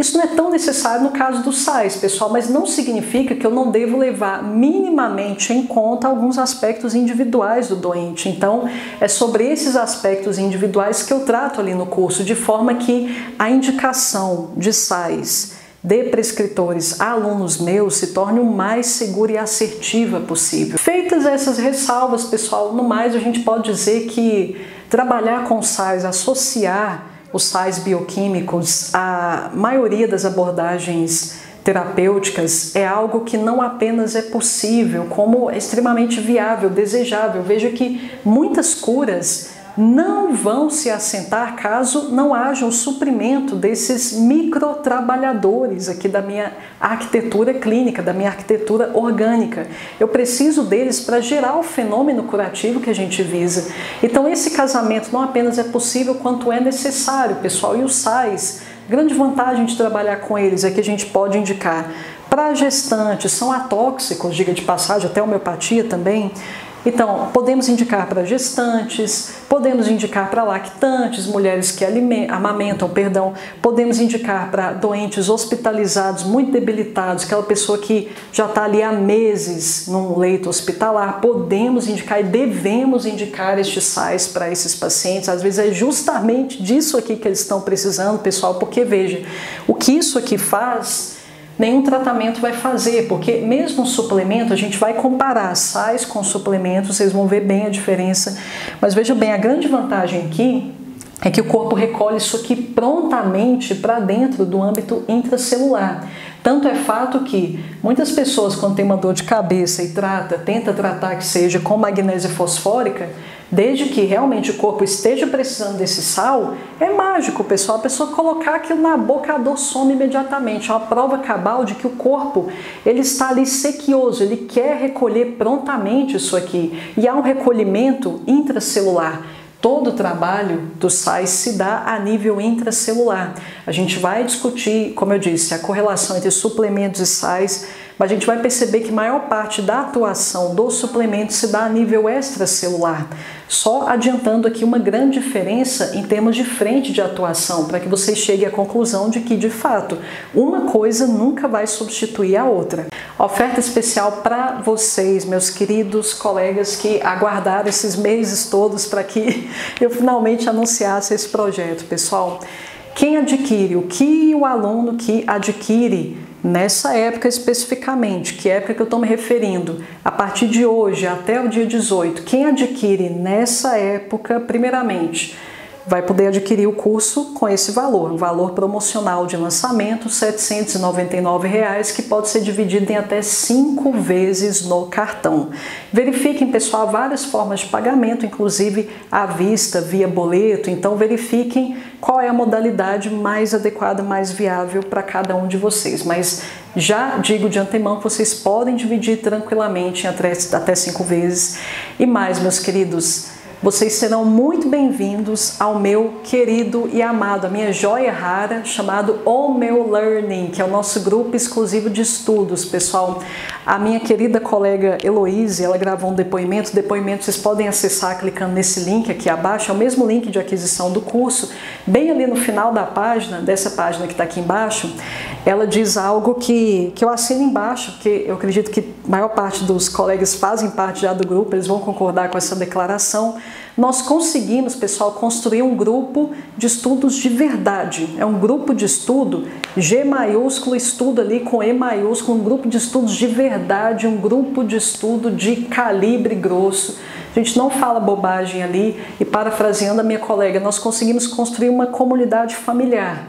Isso não é tão necessário no caso dos sais, pessoal, mas não significa que eu não devo levar minimamente em conta alguns aspectos individuais do doente. Então, é sobre esses aspectos individuais que eu trato ali no curso, de forma que a indicação de sais de prescritores a alunos meus se torne o mais segura e assertiva possível. Feitas essas ressalvas, pessoal, no mais a gente pode dizer que trabalhar com sais, associar os sais bioquímicos, a maioria das abordagens terapêuticas é algo que não apenas é possível, como é extremamente viável, desejável. Veja que muitas curas não vão se assentar caso não haja o suprimento desses microtrabalhadores aqui da minha arquitetura clínica, da minha arquitetura orgânica. Eu preciso deles para gerar o fenômeno curativo que a gente visa. Então esse casamento não apenas é possível quanto é necessário, pessoal, e os sais Grande vantagem de trabalhar com eles é que a gente pode indicar para gestantes, são atóxicos, diga de passagem, até homeopatia também. Então, podemos indicar para gestantes, podemos indicar para lactantes, mulheres que amamentam, perdão, podemos indicar para doentes hospitalizados, muito debilitados, aquela pessoa que já está ali há meses num leito hospitalar, podemos indicar e devemos indicar estes sais para esses pacientes. Às vezes é justamente disso aqui que eles estão precisando, pessoal, porque veja, o que isso aqui faz nenhum tratamento vai fazer, porque mesmo suplemento, a gente vai comparar sais com suplementos, vocês vão ver bem a diferença. Mas veja bem, a grande vantagem aqui é que o corpo recolhe isso aqui prontamente para dentro do âmbito intracelular. Tanto é fato que muitas pessoas, quando tem uma dor de cabeça e trata, tenta tratar que seja com magnésia fosfórica, desde que realmente o corpo esteja precisando desse sal, é mágico, pessoal. A pessoa colocar aquilo na boca, a dor some imediatamente. É uma prova cabal de que o corpo ele está ali sequioso, ele quer recolher prontamente isso aqui. E há um recolhimento intracelular. Todo o trabalho dos sais se dá a nível intracelular. A gente vai discutir, como eu disse, a correlação entre suplementos e sais mas a gente vai perceber que maior parte da atuação do suplemento se dá a nível extracelular. Só adiantando aqui uma grande diferença em termos de frente de atuação, para que você chegue à conclusão de que, de fato, uma coisa nunca vai substituir a outra. Oferta especial para vocês, meus queridos colegas que aguardaram esses meses todos para que eu finalmente anunciasse esse projeto, pessoal. Quem adquire, o que o aluno que adquire Nessa época especificamente, que época que eu estou me referindo, a partir de hoje até o dia 18, quem adquire nessa época, primeiramente, vai poder adquirir o curso com esse valor, um valor promocional de lançamento, 799 reais, que pode ser dividido em até cinco vezes no cartão. Verifiquem, pessoal, várias formas de pagamento, inclusive à vista, via boleto, então verifiquem qual é a modalidade mais adequada, mais viável para cada um de vocês. Mas já digo de antemão que vocês podem dividir tranquilamente em até, até cinco vezes. E mais, meus queridos, vocês serão muito bem-vindos ao meu querido e amado, a minha joia rara, chamado O Meu Learning, que é o nosso grupo exclusivo de estudos, pessoal. A minha querida colega Heloise, ela gravou um depoimento. Depoimento vocês podem acessar clicando nesse link aqui abaixo, é o mesmo link de aquisição do curso. Bem ali no final da página, dessa página que está aqui embaixo, ela diz algo que, que eu assino embaixo, porque eu acredito que a maior parte dos colegas fazem parte já do grupo, eles vão concordar com essa declaração nós conseguimos, pessoal, construir um grupo de estudos de verdade. É um grupo de estudo, G maiúsculo, estudo ali com E maiúsculo, um grupo de estudos de verdade, um grupo de estudo de calibre grosso. A gente não fala bobagem ali e parafraseando a minha colega, nós conseguimos construir uma comunidade familiar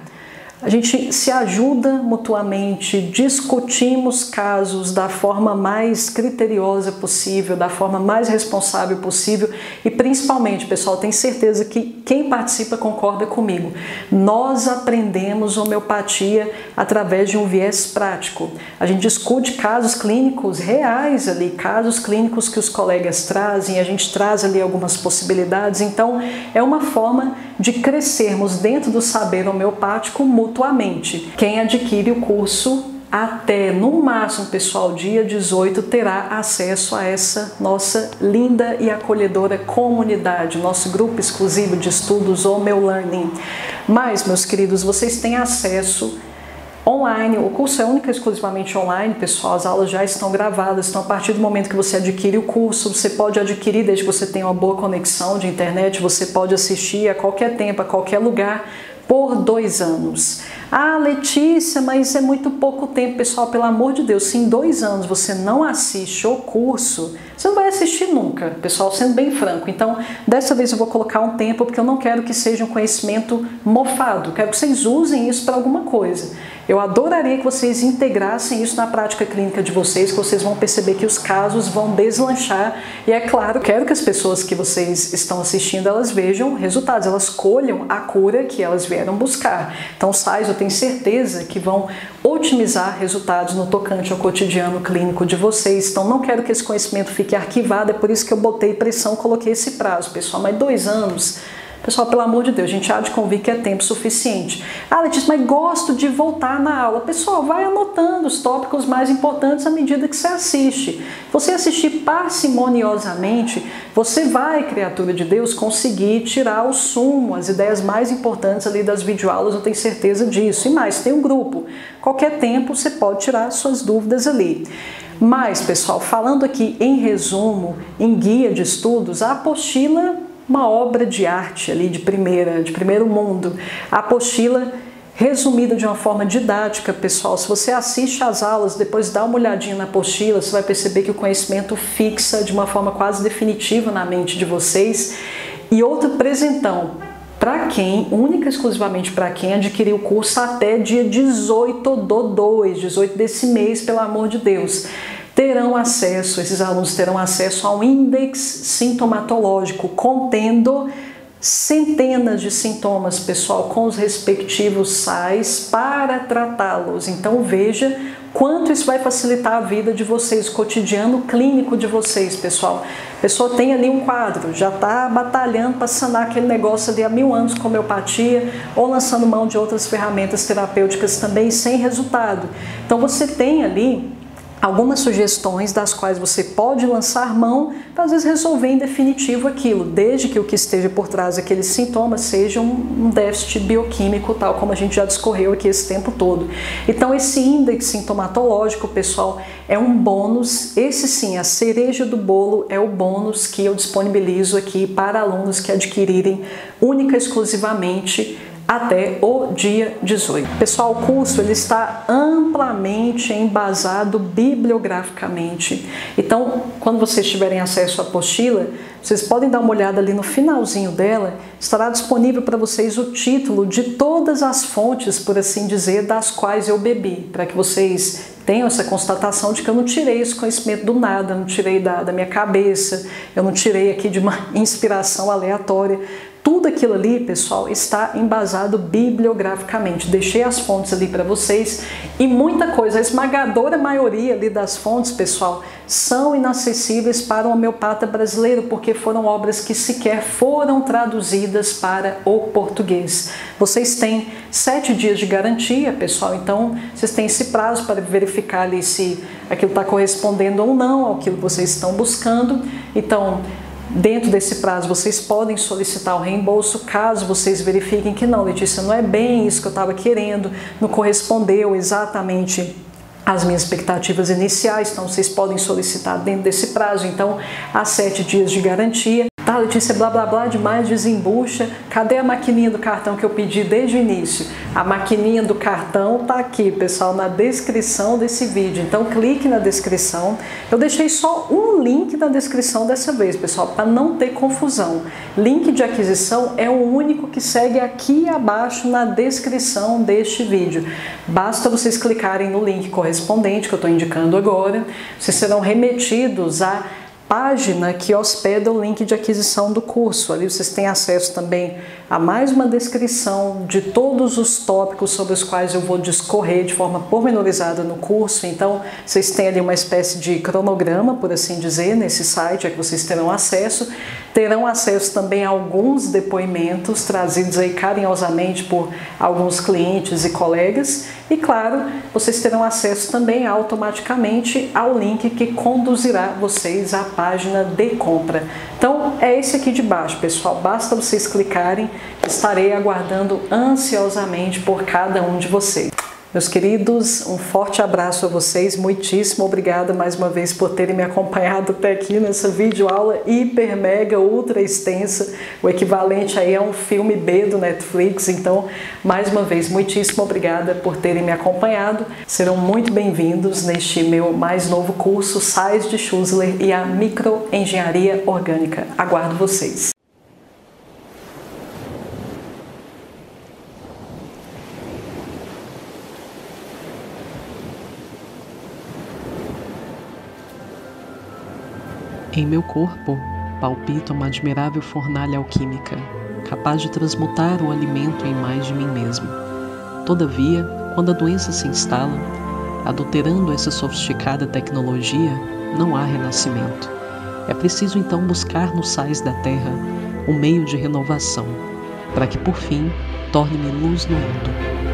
a gente se ajuda mutuamente, discutimos casos da forma mais criteriosa possível, da forma mais responsável possível e principalmente, pessoal, tenho certeza que quem participa concorda comigo. Nós aprendemos homeopatia através de um viés prático. A gente discute casos clínicos reais ali, casos clínicos que os colegas trazem, a gente traz ali algumas possibilidades. Então, é uma forma de crescermos dentro do saber homeopático Quem adquire o curso até no máximo, pessoal, dia 18 terá acesso a essa nossa linda e acolhedora comunidade, nosso grupo exclusivo de estudos ou meu learning. Mas, meus queridos, vocês têm acesso online. O curso é único e exclusivamente online, pessoal. As aulas já estão gravadas. Então, a partir do momento que você adquire o curso, você pode adquirir desde que você tenha uma boa conexão de internet. Você pode assistir a qualquer tempo, a qualquer lugar, por dois anos. Ah, Letícia, mas é muito pouco tempo, pessoal. Pelo amor de Deus, se em dois anos você não assiste o curso, você não vai assistir nunca, pessoal, sendo bem franco. Então, dessa vez eu vou colocar um tempo, porque eu não quero que seja um conhecimento mofado. Quero que vocês usem isso para alguma coisa. Eu adoraria que vocês integrassem isso na prática clínica de vocês, que vocês vão perceber que os casos vão deslanchar. E é claro, quero que as pessoas que vocês estão assistindo, elas vejam resultados, elas colham a cura que elas vieram buscar. Então, sais, eu tenho certeza que vão otimizar resultados no tocante ao cotidiano clínico de vocês. Então, não quero que esse conhecimento fique arquivado, é por isso que eu botei pressão, coloquei esse prazo, pessoal. Mas dois anos Pessoal, pelo amor de Deus, a gente há de convir que é tempo suficiente. Ah, Letícia, mas gosto de voltar na aula. Pessoal, vai anotando os tópicos mais importantes à medida que você assiste. Você assistir parcimoniosamente, você vai, criatura de Deus, conseguir tirar o sumo, as ideias mais importantes ali das videoaulas, eu tenho certeza disso. E mais, tem um grupo. Qualquer tempo você pode tirar suas dúvidas ali. Mas, pessoal, falando aqui em resumo, em guia de estudos, a apostila uma obra de arte ali de primeira, de primeiro mundo. A apostila resumida de uma forma didática, pessoal. Se você assiste às aulas, depois dá uma olhadinha na apostila, você vai perceber que o conhecimento fixa de uma forma quase definitiva na mente de vocês. E outro presentão, para quem, única e exclusivamente para quem adquiriu o curso até dia 18 do 2, 18 desse mês, pelo amor de Deus terão acesso, esses alunos terão acesso a um índice sintomatológico contendo centenas de sintomas, pessoal, com os respectivos sais para tratá-los. Então veja quanto isso vai facilitar a vida de vocês, o cotidiano clínico de vocês, pessoal. A pessoa tem ali um quadro, já está batalhando para sanar aquele negócio ali há mil anos com homeopatia ou lançando mão de outras ferramentas terapêuticas também sem resultado. Então você tem ali algumas sugestões das quais você pode lançar mão para às vezes resolver em definitivo aquilo, desde que o que esteja por trás daqueles sintomas seja um, déficit bioquímico, tal como a gente já discorreu aqui esse tempo todo. Então esse índice sintomatológico, pessoal, é um bônus, esse sim, a cereja do bolo é o bônus que eu disponibilizo aqui para alunos que adquirirem única e exclusivamente até o dia 18. Pessoal, o curso ele está amplamente embasado bibliograficamente. Então, quando vocês tiverem acesso à apostila, vocês podem dar uma olhada ali no finalzinho dela, estará disponível para vocês o título de todas as fontes, por assim dizer, das quais eu bebi, para que vocês tenham essa constatação de que eu não tirei esse conhecimento do nada, não tirei da, da minha cabeça, eu não tirei aqui de uma inspiração aleatória, tudo aquilo ali, pessoal, está embasado bibliograficamente. Deixei as fontes ali para vocês e muita coisa, a esmagadora maioria ali das fontes, pessoal, são inacessíveis para o homeopata brasileiro porque foram obras que sequer foram traduzidas para o português. Vocês têm sete dias de garantia, pessoal, então vocês têm esse prazo para verificar ali se aquilo está correspondendo ou não ao que vocês estão buscando. Então, Dentro desse prazo, vocês podem solicitar o reembolso caso vocês verifiquem que não, Letícia, não é bem isso que eu estava querendo, não correspondeu exatamente às minhas expectativas iniciais, então vocês podem solicitar dentro desse prazo. Então, há sete dias de garantia. Tá, Letícia, blá blá blá demais, desembucha. Cadê a maquininha do cartão que eu pedi desde o início? A maquininha do cartão tá aqui, pessoal, na descrição desse vídeo. Então clique na descrição. Eu deixei só um link na descrição dessa vez, pessoal, para não ter confusão. Link de aquisição é o único que segue aqui abaixo na descrição deste vídeo. Basta vocês clicarem no link correspondente que eu estou indicando agora. Vocês serão remetidos a página que hospeda o link de aquisição do curso. Ali vocês têm acesso também a mais uma descrição de todos os tópicos sobre os quais eu vou discorrer de forma pormenorizada no curso. Então, vocês têm ali uma espécie de cronograma, por assim dizer, nesse site, é que vocês terão acesso. Terão acesso também a alguns depoimentos trazidos aí carinhosamente por alguns clientes e colegas. E claro, vocês terão acesso também automaticamente ao link que conduzirá vocês à página de compra. Então, é esse aqui de baixo, pessoal. Basta vocês clicarem Estarei aguardando ansiosamente por cada um de vocês. Meus queridos, um forte abraço a vocês, muitíssimo obrigada mais uma vez por terem me acompanhado até aqui nessa videoaula hiper, mega, ultra extensa, o equivalente aí a um filme B do Netflix, então, mais uma vez, muitíssimo obrigada por terem me acompanhado, serão muito bem-vindos neste meu mais novo curso, Sais de Schussler e a Microengenharia Orgânica. Aguardo vocês! Em meu corpo palpita uma admirável fornalha alquímica, capaz de transmutar o alimento em mais de mim mesmo. Todavia, quando a doença se instala, adulterando essa sofisticada tecnologia, não há renascimento. É preciso então buscar nos sais da terra um meio de renovação, para que por fim torne-me luz no mundo.